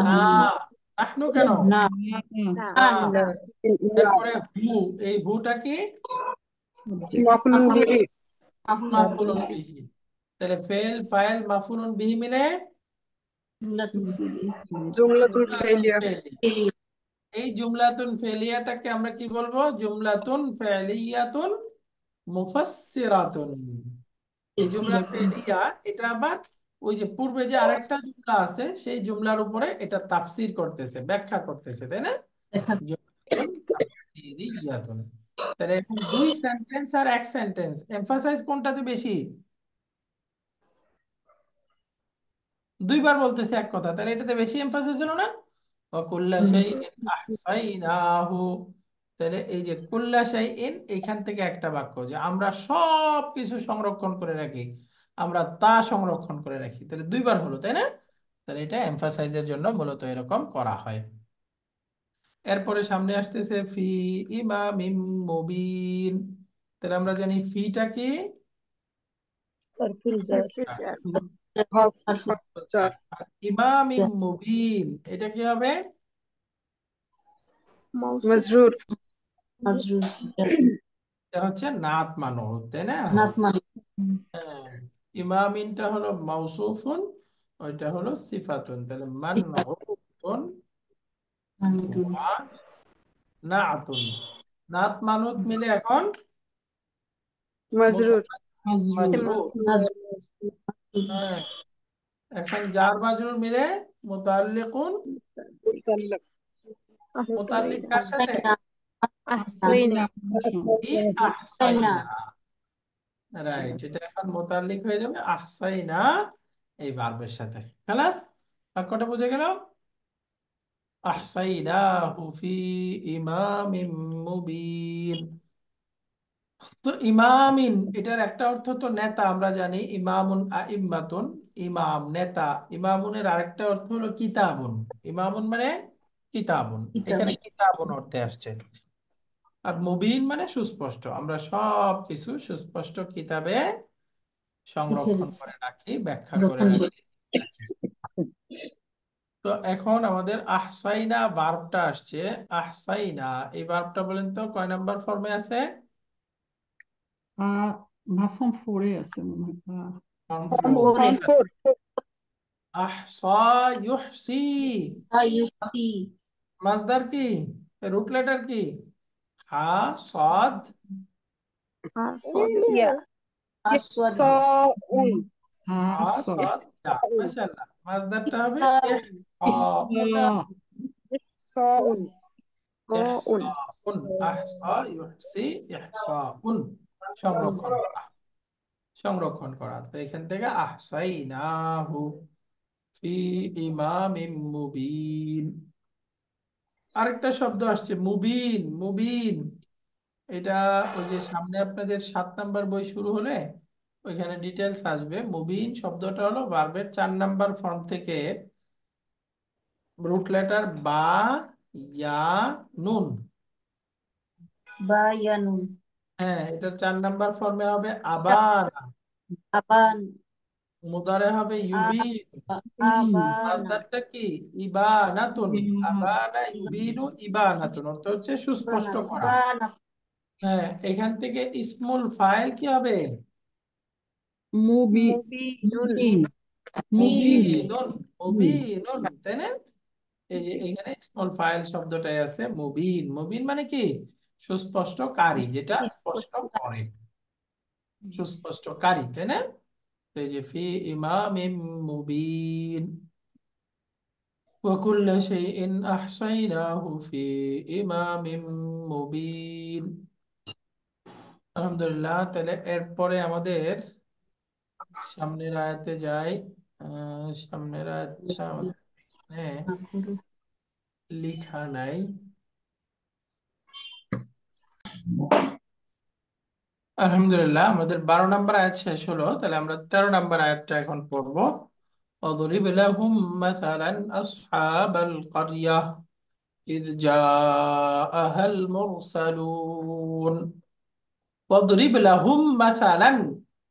নাহনু। কেন? না না না। হু এই হুটা কি? মাফুলুন বিহি। তাহলে ফেল ফাইল মাফুলুন বিহি মিলে জুমলাতুল জুমলাতুন ফেলিয়া ফেলি এই জুমলাতুন ফেলিয়াটাকে আমরা কি বলব? জুমলাতুন ফেলিয়াতুন মুফাসসিরাতুন। এই জুমলা ফেলিয়া এটা আবার ওই যে পূর্বে যে আরেকটা জুমলা আছে সেই জুমলার উপরে এটা তাফসীর করতেছে ব্যাখ্যা করতেছে তাই না? জুমলাতুন তাহলে এখন দুই সেন্টেন্স আর এক সেন্টেন্স এমফাসাইজ কোনটাতে বেশি? দুইবার বলতেছে এক কথা তাহলে এটাতে বেশি এমফাসিস হলো না? তাহলে এই যে কুল্লা শাইইন এখান থেকে একটা বাক্য যে আমরা সব কিছু সংরক্ষণ করে রাখি আমরা তা সংরক্ষণ করে রাখি। তাহলে দুইবার হলো তাই না? তাহলে এটা এমফাসাইজের জন্য মূলত এরকম করা হয়। এরপরে সামনে আসতেছে ফি ইমামিম মুবিন। তাহলে আমরা জানি ফিটা কি? হারফুল জার আর মুবিন এটা কি হবে? মাউসুফ মাজরুর। মাজরুর। এটা হচ্ছে নাত মানউত তাই না? নাত মানে হ্যাঁ ইমামিনটা হলো মাউসুফুন ওইটা হলো সিফাতুন তাহলে মানউতুন মানদুন ওয়া নাত মানুত মিলে এখন? মাজরুর। মাজরুর। মাজরুর। এখন জার মাজরুর মিলে মুতাল্লিকুন। মুতাল্লাক। কার সাথে? আহসাইনা। রাইট এটা এখন মুতাল্লিক হয়ে যাবে আহসাইনা এই ভার্বের সাথে। খালাস বাক্যটা বুঝে গেল? আহসাইনাহু ফি ইমামিম মুবিন। তো ইমামিন এটার একটা অর্থ তো নেতা আমরা জানি ইমামুন আইম্মাতুন ইমাম নেতা। ইমামুনের আরেকটা অর্থ হলো কিতাবুন। ইমামুন মানে কিতাবুন। এখানে কিতাবুন অর্থে আসছে। আর মুবিন মানে সুস্পষ্ট। আমরা সব কিছু সুস্পষ্ট কিতাবে সংরক্ষণ করে রাখি ব্যাখ্যা করে রাখি। তো এখন আমাদের আহসাইনা ভার্বটা আসছে। আহসাইনা এই ভার্বটা বলেন তো কয় নাম্বার ফর্মে আছে আর ভাফম ফোরে আছে মনে হয় আহ, ফর্ম ফর্ম ফোর ফোরে। ফোর আহসা ইউহসি আইউসি মাসদার কি রুট লেটার কি হা সাদ আসওয়া আসওয়াদ সাউন হা হা সদ সাদ ইয়া মাশাআল্লাহ মাসদারটা হবে ইহসা। ইহসা সাউন মাউন ইহসাউন আহসা ইউহসি ইহসাউন সংরক্ষণ করা। সংরক্ষণ করা। তো এখান থেকে আহসাইনাহু ফি ইমামিম মুবিন। আরেকটা শব্দ আসছে, মুবিন মুবিন। এটা ওই যে সামনে আপনাদের সাত নাম্বার বই শুরু হলে ওইখানে ডিটেলস আসবে। মুবিন শব্দটা হলো ভার্বের চার নাম্বার ফর্ম থেকে রুট লেটার বা, ইয়া, নুন। বায়ানুন হ্যাঁ এটার চার নাম্বার ফর্মে হবে আবানা। আবান। মুদারে হবে ইউবিন মাসদারটা কি? ইবানাতুন। আবানা ইউবিনু ইবানাতুন। অর্থ হচ্ছে সুস্পষ্ট করা। হ্যাঁ এখান থেকে ইসমুল ফাইল কি হবে? মুবি। মুবিন। মুবিন। মুবিনুন। মুবিনুন তাই না? এই যে এখানে স্মল ফাইল শব্দটাই আছে মুবিন। মুবিন মানে কি? সুস্পষ্টকারী যেটা স্পষ্ট করে সুস্পষ্টকারী তাই না তো এই যে ফি ইমামিম মুবিন وكل شيء أحصيناه في إمام مبين আলহামদুলিল্লাহ তাহলে এরপরে আমাদের সামনের আয়াতে যাই আহ, সামনের আয়াতটা আমাদের এখানে লিখা নাই আলহামদুলিল্লাহ, আমাদের বারো নম্বর আয়াত শেষ হলো, তাহলে আমরা তেরো নম্বর আয়াতটা এখন পড়ব।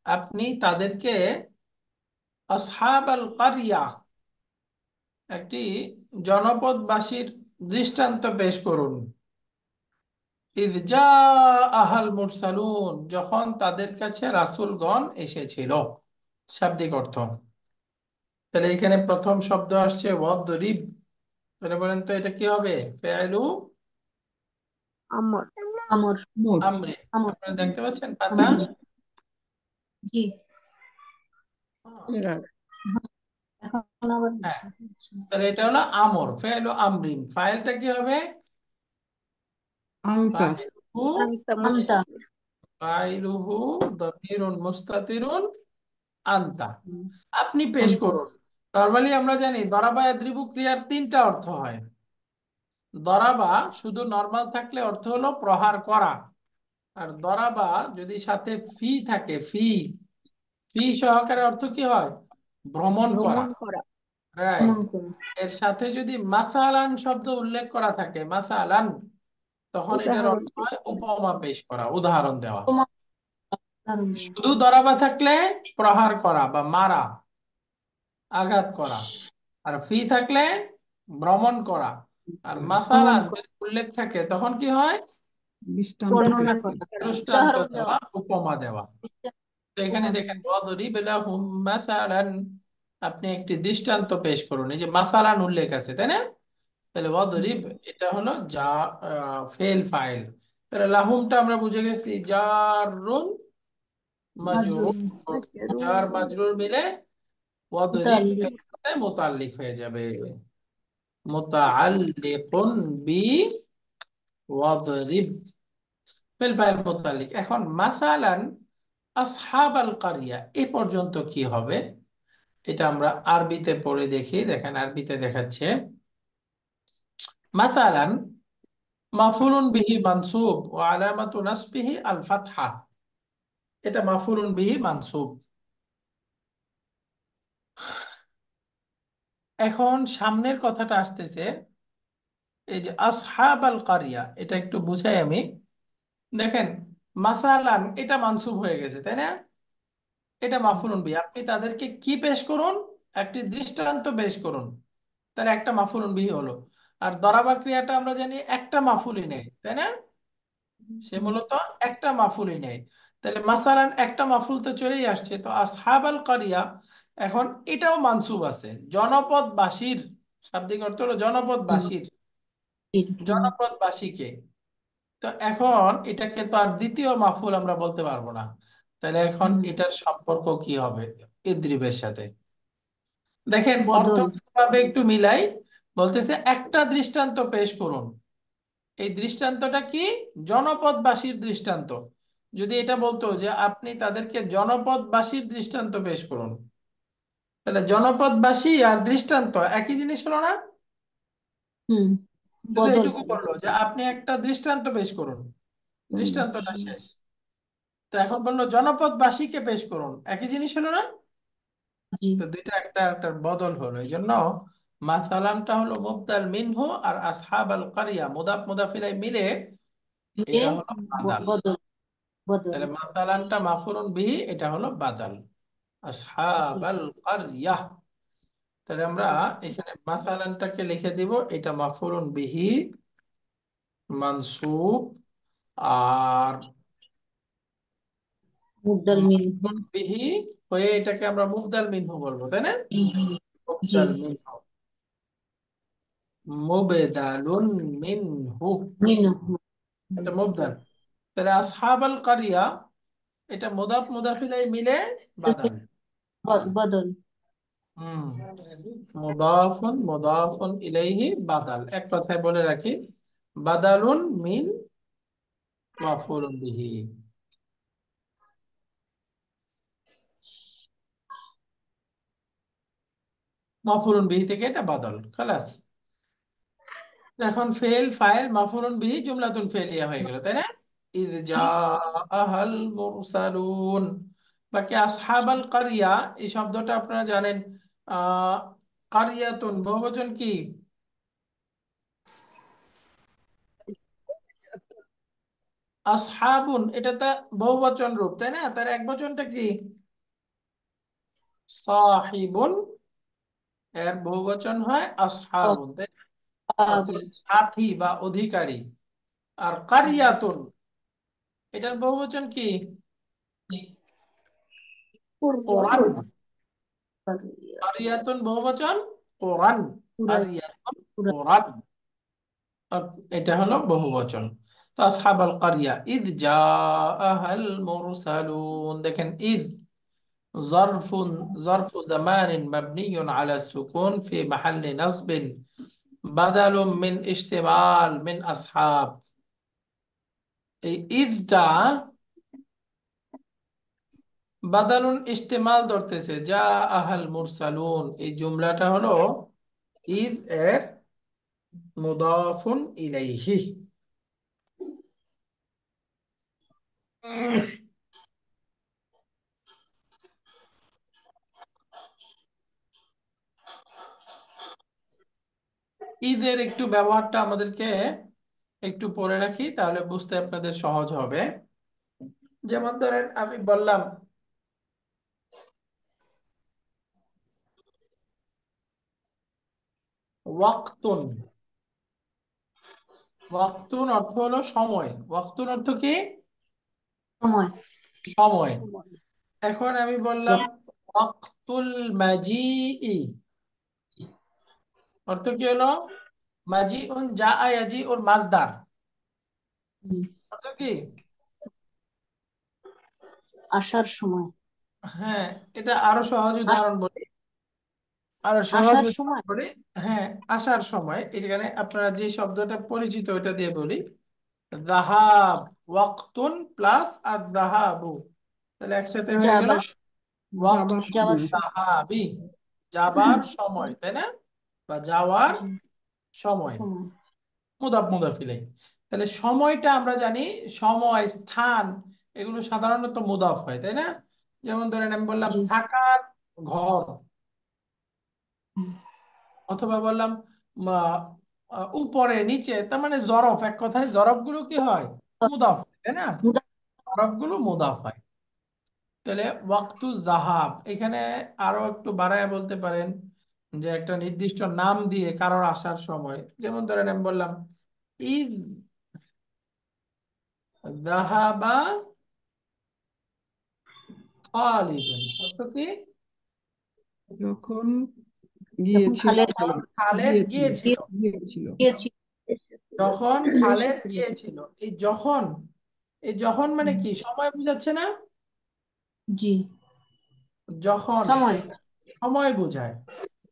আপনি তাদেরকে একটি জনপদবাসীর দৃষ্টান্ত পেশ করুন। মুরসালুন যখন তাদের কাছে রাসূলগণ এসেছিল। শাব্দিক অর্থ। তাহলে এখানে প্রথম শব্দ আসছে ওয়াদরিব। তাহলে বলেন তো এটা কি হবে? ফেআলু আমর। আমর। মোট আপনারা দেখতে পাচ্ছেন? পাতা? জি। না এখন আবার হ্যাঁ। তাহলে এটা হলো আমর ফেআলু আমরিন। ফাইলটা কি হবে? মুস্তাতিরুন আপনি পেশ করুন। নরমালি আমরা জানি দরাবা ইয়াদরিবু ক্রিয়ার তিনটা অর্থ হয়। দরাবা শুধু নর্মাল থাকলে অর্থ হলো প্রহার করা। আর দরাবা যদি সাথে ফি থাকে ফি ফি সহকারে অর্থ কি হয়? ভ্রমণ করা। রাইট এর সাথে যদি মাসালান শব্দ উল্লেখ করা থাকে মাসালান তখন এটার অর্থ হয় উপমা পেশ করা উদাহরণ দেওয়া। শুধু দরাবা থাকলে প্রহার করা বা মারা আঘাত করা। আর ফি থাকলে ভ্রমণ করা। আর মাসালান যদি উল্লেখ থাকে তখন কি হয়? দৃষ্টান্ত দেওয়া। উপমা দেওয়া। তো এখানে দেখেন মাসালান আপনি একটি দৃষ্টান্ত পেশ করুন। এই যে মাসালান উল্লেখ আছে তাই না? তাহলে ওয়াদরিব এটা হলো যা ফেল ফাইল তাহলে লাহুমটা আমরা বুঝে গেছি জারুন মাজরুর মাজরুর। জার মাজরুর মিলে ওয়াদরিব সাথে মুতাল্লিক হয়ে যাবে। মুতাআল্লিকুন বি ওয়াদরিব ফেল ফাইল মুতাল্লিক। এখন মাসালান আসহাবাল কারিয়া এ পর্যন্ত কি হবে? এটা আমরা আরবিতে পড়ে দেখি। দেখেন আরবিতে দেখাচ্ছে। মাসালান, মাফুলুন বিহি মানসুব, ও আলামাতু নাসবিহি আল এটা মাফুলুন বিহি মানসুব। এখন সামনের কথাটা আসতেছে, এই যে আসহাব আল কারিয়া, এটা একটু বুঝাই আমি। দেখেন, মাসালান, এটা মানসুব হয়ে গেছে, তাই না? এটা মাফুলুন বিহি। আপনি তাদেরকে কি পেশ করুন? একটি দৃষ্টান্ত পেশ করুন। তাহলে একটা মাফুলুন বিহি হলো। আর দরাবা ক্রিয়াটা আমরা জানি একটা মাফুলই নেই তাই না? সে মূলত একটা মাফুলই নেই। তাহলে মাসালান একটা মাফুল তো চলেই আসছে। তো আসহাবাল করিয়া এখন এটাও মানসুব আছে। জনপদবাসীর শাব্দিক অর্থ হলো জনপদবাসীর। জনপদবাসীকে। তো এখন এটাকে তো আর দ্বিতীয় মাফুল আমরা বলতে পারব না। তাহলে এখন এটার সম্পর্ক কি হবে ইদ্রিবের সাথে? দেখেন। অর্থভাবে একটু মিলাই। বলতেছে একটা দৃষ্টান্ত পেশ করুন। এই দৃষ্টান্তটা কি? জনপদবাসীর দৃষ্টান্ত। যদি এটা বলতো যে আপনি তাদেরকে জনপদবাসীর দৃষ্টান্ত পেশ করুন। তাহলে জনপদবাসী আর দৃষ্টান্ত একই জিনিস হলো না? এটুকু বলল যে আপনি একটা দৃষ্টান্ত পেশ করুন। দৃষ্টান্তটা শেষ। তো এখন বলল জনপদবাসীকে পেশ করুন। একই জিনিস হলো না? তো দুইটা একটা একটা বদল হলো। এই জন্য মাসালামটা হলো মুবদাল মিনহু আর আসহাব আল কারিয়া মুদাফ মুদাফিলাই মিলে এটা হলো বাদাল। তাহলে মাসালানটা মাফুলুন বিহি এটা হলো বাদাল। আসহাবাল কারিয়া। তাহলে আমরা এখানে মাসালানটাকে লিখে দিব এটা মাফুলুন বিহি মানসুব আর মুবদাল বিহি হয়ে এটাকে আমরা মুবদাল মিনহু বলব তাই না? মুবদাল মিনহু। মুবদালুন মিনহু মিনহু এটা মুবদাল তাহলে আসহাবাল কারিয়া এটা মুদাফ মুদাফ ইলাইহি মিলে বাদাল বদল। হুম। মুদাফুন মুদাফুন ইলাইহি বাদাল। এক কথায় বলে রাখি বাদালুন মিন মাফুলুন বিহি। মাফুলুন বিহি থেকে এটা বাদল খালাস। এখন ফেল, ফাইল মাফুলুন বিহি, জুমলাতুন ফেলিয়া হয়ে গেল, তাই না? ইদ জাআহাল মুরসালুন। বাকি আসহাবাল কারিয়া, এই শব্দটা আপনারা জানেন। কারিয়াতুন, বহুবচন কি? আসহাবুন, এটা তো বহুবচন রূপ, তাই না? তার এক বচনটা কি? সাহিবুন, এর বহুবচন হয় আসহাবুন, তাই? অর্থাৎ সাথী বা অধিকারী আর কারিয়াতুন এটার বহুবচন কি কোরআন কারিয়াতুন বহুবচন কোরআন কারিয়াতুন কোরআন আর এটা হলো বহুবচন তো আসহাবাল কারিয়া ইদ জাআহাল মুরসালুন দেখেন ইদ ظرف ظرف زمان مبني على السكون في محل نصب বাদালুম মিন ইস্তেমাল মিন আসহাব। এই ঈদটা বাদালুন ইস্তেমাল ধরতেছে, যা আহাল মুরসালুন। এই জুমলাটা হলো ঈদ এর মুদাফুন ইলাইহি। ঈদের একটু ব্যবহারটা আমাদেরকে একটু পড়ে রাখি তাহলে বুঝতে আপনাদের সহজ হবে। যেমন ধরেন আমি বললাম ওয়াক্তুন। ওয়াক্তুন অর্থ হলো সময়। ওয়াক্তুন অর্থ কি? সময়। সময়। এখন আমি বললাম ওয়াক্তুল মাজিই অর্থ কি হলো মাজিউন যা ইয়াজি ওর মাজদার অর্থ কি আসার সময় হ্যাঁ এটা আরও সহজ উদাহরণ বলি আরও সহজ আসার সময় বলি হ্যাঁ আসার সময় এখানে আপনারা যে শব্দটা পরিচিত ওটা দিয়ে বলি যাহাব ওয়াক্তুন প্লাস আর যাহাবু তাহলে একসাথে হয়ে গেল যাবার সময় তাই না বা যাওয়ার সময়। মুদাফ মুদাফ তাহলে সময়টা আমরা জানি সময় স্থান এগুলো সাধারণত মুদাফ হয় তাই না? যেমন ধরেন আমি বললাম থাকার ঘর। অথবা বললাম উপরে নিচে তার মানে জরফ এক কথায় জরফগুলো কি হয়? মুদাফ হয় তাই না? জরফগুলো মুদাফ হয়। তাহলে ওয়াক্তু জাহাব এখানে আরও একটু বাড়ায় বলতে পারেন। যে একটা নির্দিষ্ট নাম দিয়ে কারোর আসার সময় যেমন ধরেন আমি বললাম ঈদ জাহাবা খালিদুন। অর্থ কি? যখন যখন গিয়েছিল খালেদ গিয়েছিল। গিয়েছিল। গিয়েছিল। গিয়েছি যখন খালেদ গিয়েছিল। এই যখন এই যখন মানে কি? সময় বুঝাচ্ছে না? জি। যখন সময়। সময় বোঝায়।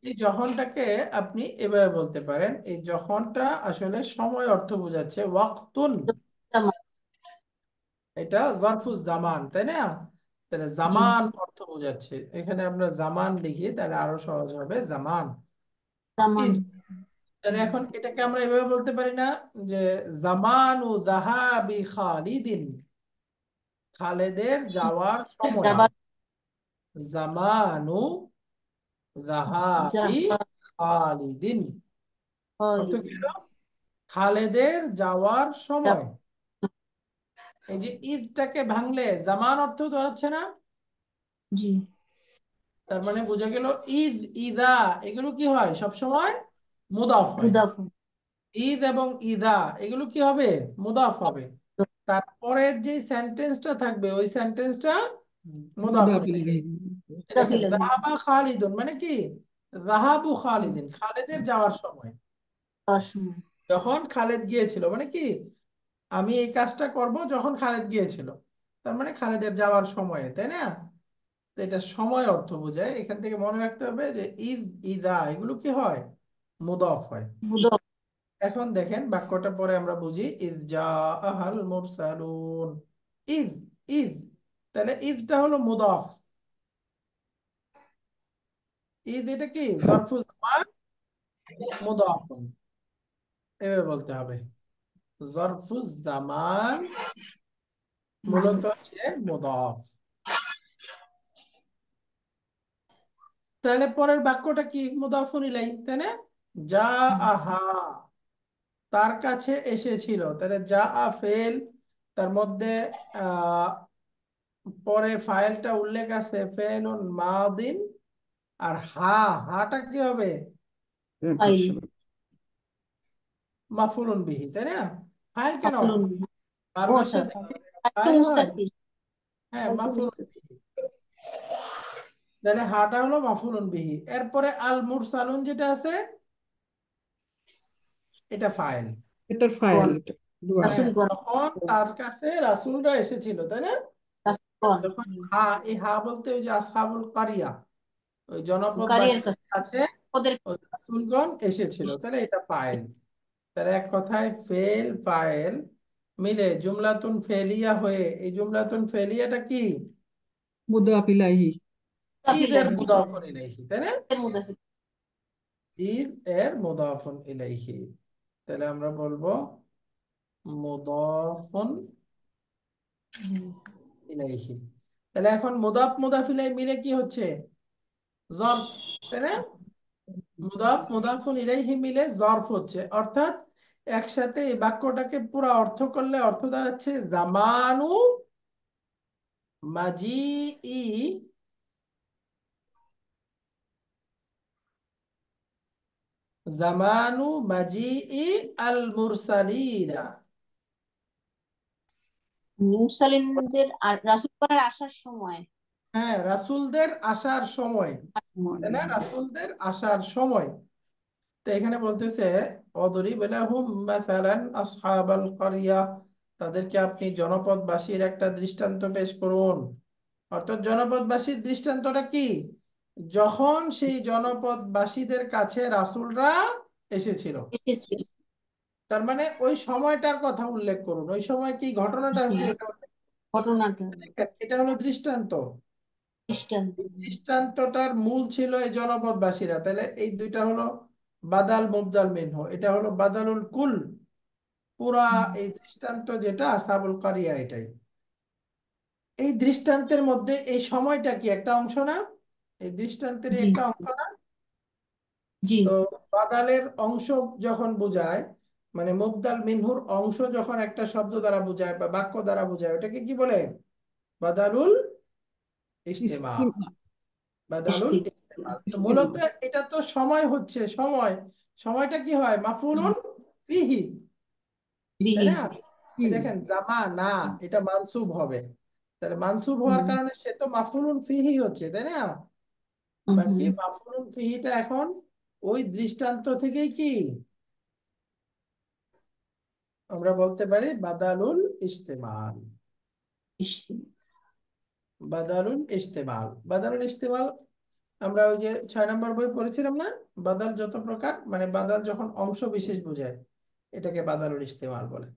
এই যখনটাকে আপনি এভাবে বলতে পারেন এই যখনটা আসলে সময় অর্থ বোঝাচ্ছে ওয়াক্তুন। এটা জরফুজ জামান তাই না? তাহলে জামান অর্থ বোঝাচ্ছে। এখানে আমরা জামান লিখি তাহলে আরও সহজ হবে জামান। তাহলে এখন এটাকে আমরা এভাবে বলতে পারি না যে জামানু যাহাবি খালিদিন। খালেদের যাওয়ার সময়। জামানু খালিদিন। হলো খালেদের যাওয়ার সময়। এই যে ঈদটাকে ভাঙলে জামান অর্থ ধরাচ্ছে না? জি। তার মানে বোঝা গেল ঈদ ইদা এগুলো কি হয়? সব সময় মুদাফ হয়। ঈদ এবং ইদা এগুলো কি হবে? মুদাফ হবে। তারপরের যে সেন্টেন্সটা থাকবে ওই সেন্টেন্সটা মুদাফ মুদাফ খালিদুন মানে কি? খালিদিন খালেদের যাওয়ার সময়। যখন খালেদ গিয়েছিল মানে কি? আমি এই কাজটা করব যখন খালেদ গিয়েছিল। তার মানে খালেদের যাওয়ার সময়ে তাই না? তো এটা সময় অর্থ বোঝায়। এখান থেকে মনে রাখতে হবে যে ঈদ ইদা এগুলো কি হয়? মুদফ হয়। এখন দেখেন বাক্যটা পরে আমরা বুঝি ইদ জাআহাল মুরসালুন। ইদ ইদ তাহলে ঈদটা হলো মুদাফ। ঈদ এটা কি? জামান মুদাফুন। এভাবে বলতে হবে। জামান মূলত হচ্ছে মুদাফ। তাহলে পরের বাক্যটা কি? মুদাফুন ইলাই তাই যা আহা তার কাছে এসেছিল। তাহলে যা আ ফেল, তার মধ্যে পরে ফাইলটা উল্লেখ আছে, ফেলুন মাদিন আর হা হাটা কি হবে? ফাইল মাফুলুন বিহি তাই না? ফাইল কেন? সাথে ফাইল ফাইল হয়? মাফুলুন তাহলে হাটা হলো মাফুলুন বিহি। এরপরে আল মুরসালুন যেটা আছে এটা ফাইল। এটার ফাইল এটা রাসূলগণ তখন তার কাছে রাসূলরা এসেছিল তাই না? যখন হা এই হা বলতে ওই যে আসহাবুল কারিয়া। ওই কারিয়ার কাছে। কাছে ওদের রাসূলগণ এসেছিল। তাহলে এটা ফাইল তাহলে এক কথায় ফেল ফাইল মিলে জুমলাতুন ফেলিয়া হয়ে এই জুমলাতুন ফেলিয়াটা কি? মুদাফ ইলাইহি মুদাফ ঈদের মুদাফুন ইলাইহি তাই না? ঈদ এর মুদাফুন ইলাইহি। তাহলে আমরা বলব মুদাফুন ইলাইহি। তাহলে এখন মুদাফ মুদাফ ইলাই মিলে কি হচ্ছে? জরফ তাই না মুদাফ, মুদাফুন ইলাইহি মিলে জরফ হচ্ছে। অর্থাৎ একসাথে এই বাক্যটাকে পুরো অর্থ করলে অর্থ দাঁড়াচ্ছে জামানু মাজিই জামানু মাজিই আল মুরসালিনা মুরসালিনদের আর রাসূলগণের আসার সময় হ্যাঁ রাসূলদের আসার সময় তাই না? রাসূলদের আসার সময়। তো এখানে বলতেছে অদরিব লাহুম মাসালান আসহাবাল কারিয়া তাদেরকে আপনি জনপদবাসীর একটা দৃষ্টান্ত পেশ করুন। অর্থাৎ জনপদবাসীর দৃষ্টান্তটা কি? যখন সেই জনপদবাসীদের কাছে রাসূলরা এসেছিল। তার মানে ওই সময়টার কথা উল্লেখ করুন। ওই সময় কি ঘটনাটা হচ্ছে এটা ঘটনাটা। এটা হলো দৃষ্টান্ত। দৃষ্টান্তটার মূল ছিল এই জনপদবাসীরা। তাহলে এই দুইটা হলো বাদাল মুবদাল মিনহু। এটা হলো বাদালুল কুল। পুরা এই দৃষ্টান্ত যেটা আসাবুল কারিয়া এটাই। এই দৃষ্টান্তের মধ্যে এই সময়টা কি একটা অংশ না? এই দৃষ্টান্তের একটা অংশ না? তো বাদালের অংশ যখন বোঝায় মানে মুবদাল মিনহুর অংশ যখন একটা শব্দ দ্বারা বোঝায় বা বাক্য দ্বারা বোঝায় ওটাকে কি বলে? বাদালুল ইস্তেমা মূলত এটা তো সময় হচ্ছে সময়। সময়টা কি হয়? মাফুলুন ফিহি দেখেন জামা না? এটা মানসুব হবে। তাহলে মানসুব হওয়ার কারণে সে তো মাফুলুন ফিহি হচ্ছে তাই না? হুম বাকি মাফুলুন ফিহিটা এখন? ওই দৃষ্টান্ত থেকেই কি? আমরা বলতে পারি বাদালুল ইস্তেমাল। ইস্তি- বাদালুল ইস্তেমাল। বাদালুল ইস্তেমাল আমরা ওই যে ছয় নম্বর বই পড়েছিলাম না? বাদাল যত প্রকার মানে বাদাল যখন অংশ বিশেষ বোঝায় এটাকে বাদালুল ইস্তেমাল বলে।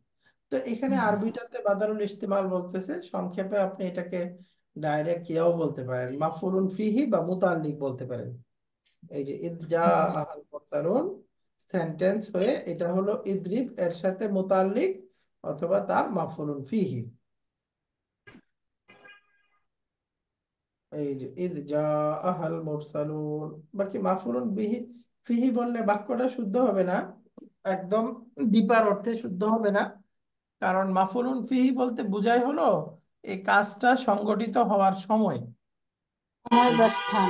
তো এখানে আরবিটাতে বাদালুল ইস্তেমাল বলতেছে সংক্ষেপে আপনি এটাকে ডাইরেক্ট ইয়াও বলতে পারেন। মাফুলুন ফিহি বা মুতাল্লিক বলতে পারেন। এই যে ইদ জা আহাল মুরসালুন সেন্টেন্স হয়ে এটা হলো ইদ্রিব এর সাথে মুতাল্লিক অথবা তার মাফুলুন ফিহি। এই যে ইদ জা আহাল মুরসালুন বাকি মাফুলুন বিহি ফিহি বললে বাক্যটা শুদ্ধ হবে না? একদম ডিপার অর্থে শুদ্ধ হবে না। কারণ মাফুলুন ফিহি বলতে বোঝায় হলো এই কাজটা সংগঠিত হওয়ার সময়।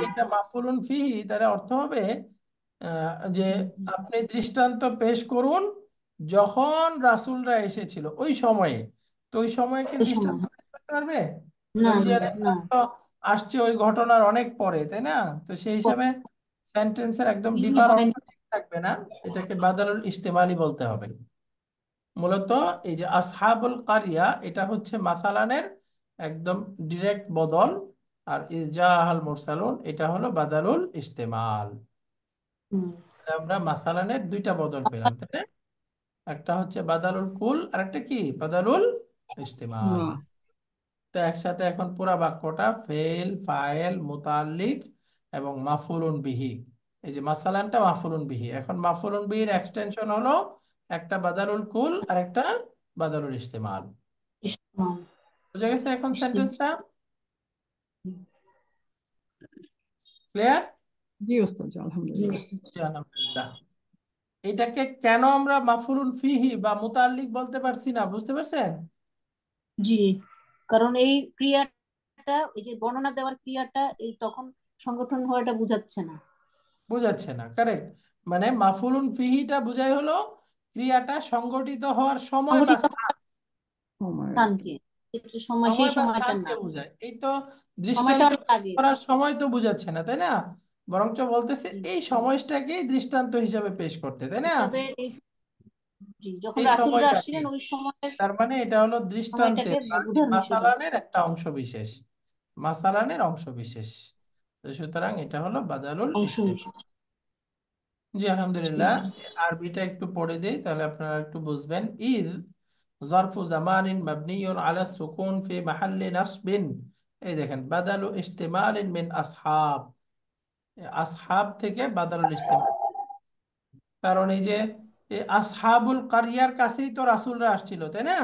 এটা মাফুলুন ফিহি তাহলে অর্থ হবে যে আপনি দৃষ্টান্ত পেশ করুন যখন রাসুলরা এসেছিল ওই সময়ে। তো ওই সময়ে কি দৃষ্টান্ত পেশ করতে পারবে? না আসছে ওই ঘটনার অনেক পরে তাই না? তো সেই হিসাবে সেন্টেন্সের একদম বিপার অংশ ঠিক থাকবে না। এটাকে বাদালুল ইস্তেমালি বলতে হবে। মূলত এই যে আসহাবুল কারিয়া এটা হচ্ছে মাসালানের একদম ডিরেক্ট বদল। আর ইজাহাল মুরসালুন এটা হলো বাদালুল ইস্তেমাল। আমরা মাসালানের দুইটা বদল পেলাম তাই না? একটা হচ্ছে বাদালুল কুল আর একটা কি বাদালুল ইস্তেমাল তো একসাথে এখন পুরা বাক্যটা ফেল ফাইল মুতাল্লিক এবং মাফুলুন বিহি। এই যে মাসালানটা মাফুলুন বিহি। এখন মাফুলুন বিহির এক্সটেনশন হলো একটা বাদারুল কুল আর একটা বাদারুল ইস্তেমাল। বুঝা গেছে এখন সেন্টেন্সটা ক্লিয়ার জি ওস্তাদ আলহামদুলিল্লাহ। আলহামদুলিল্লাহ। এটাকে কেন আমরা মাফুলুন ফিহি বা মুতাল্লিক বলতে পারছি না বুঝতে পারছেন? জি। কারণ এই ক্রিয়াটা এই যে বর্ণনা দেওয়ার ক্রিয়াটা এই তখন সংগঠন হওয়াটা বোঝাচ্ছে না। বুঝাচ্ছে না কারেক্ট মানে মাফুলুন ফিহিটা বুঝাই হলো ক্রিয়াটা সংগঠিত হওয়ার সময় বা স্থান। সময়। স্থানকে সময় সেই সময়টা না বোঝায়। এই তো দৃষ্টান্ত করার সময় তো বুঝাচ্ছে না তাই না? বরঞ্চ বলতেছে এই সময়টাকেই দৃষ্টান্ত হিসাবে পেশ করতে তাই না? যখন রাসূলরা আসছিলেন ওই সময়ের তার মানে এটা হলো দৃষ্টান্তের মাসালানের একটা অংশ বিশেষ মাসালানের অংশ বিশেষ তো সুতরাং এটা হলো বাদালুল জি আলহামদুলিল্লাহ। আরবিটা একটু পড়ে দেই তাহলে আপনারা একটু বুঝবেন। ঈদ জারফু জামানিন মাবনিয়ুন আলা সুকুন ফি মাহাল্লি নাসবিন। এই দেখেন বাদালু ইস্তেমালিন মিন আসহাব। আসহাব থেকে বাদালুল ইস্তেমাল কারণ এই যে আসহাবুল কারিয়ার কাছেই তো রাসূলরা আসছিল তাই না?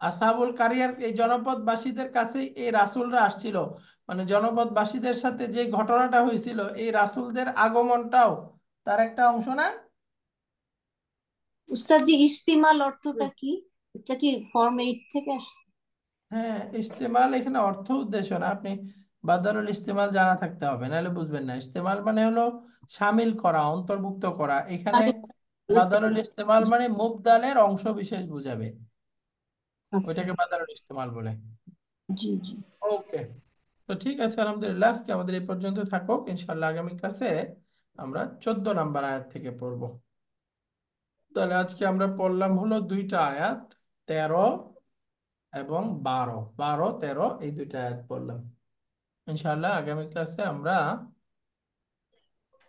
আসহাবুল কারিয়ার এই জনপদবাসীদের কাছেই এই রাসূলরা আসছিল। মানে জনপদবাসীদের সাথে যে ঘটনাটা হয়েছিল এই রাসূলদের আগমনটাও তার একটা অংশ না? উস্তাদ জি ইস্তিমাল অর্থটা কি? এটা কি ফর্ম এইট থেকে হ্যাঁ ইস্তেমাল এখানে অর্থ উদ্দেশ্য না। আপনি বাদারুল ইস্তেমাল জানা থাকতে হবে নাহলে বুঝবেন না। ইস্তেমাল মানে হলো শামিল করা অন্তর্ভুক্ত করা এখানে বাদারুল ইস্তেমাল মানে মুবদালের অংশ বিশেষ বুঝাবে। আচ্ছা। ওইটাকে বাদারুল ইস্তেমাল বলে। জি জি। ওকে। তো ঠিক আছে আলহামদুলিল্লাহ আজকে আমাদের এই পর্যন্ত থাকুক। ইনশাল্লাহ আগামী ক্লাসে আমরা চোদ্দ নাম্বার আয়াত থেকে পড়ব। তাহলে আজকে আমরা পড়লাম হলো দুইটা আয়াত তেরো এবং বারো। বারো তেরো এই দুইটা আয়াত পড়লাম। ইনশাল্লাহ আগামী ক্লাসে আমরা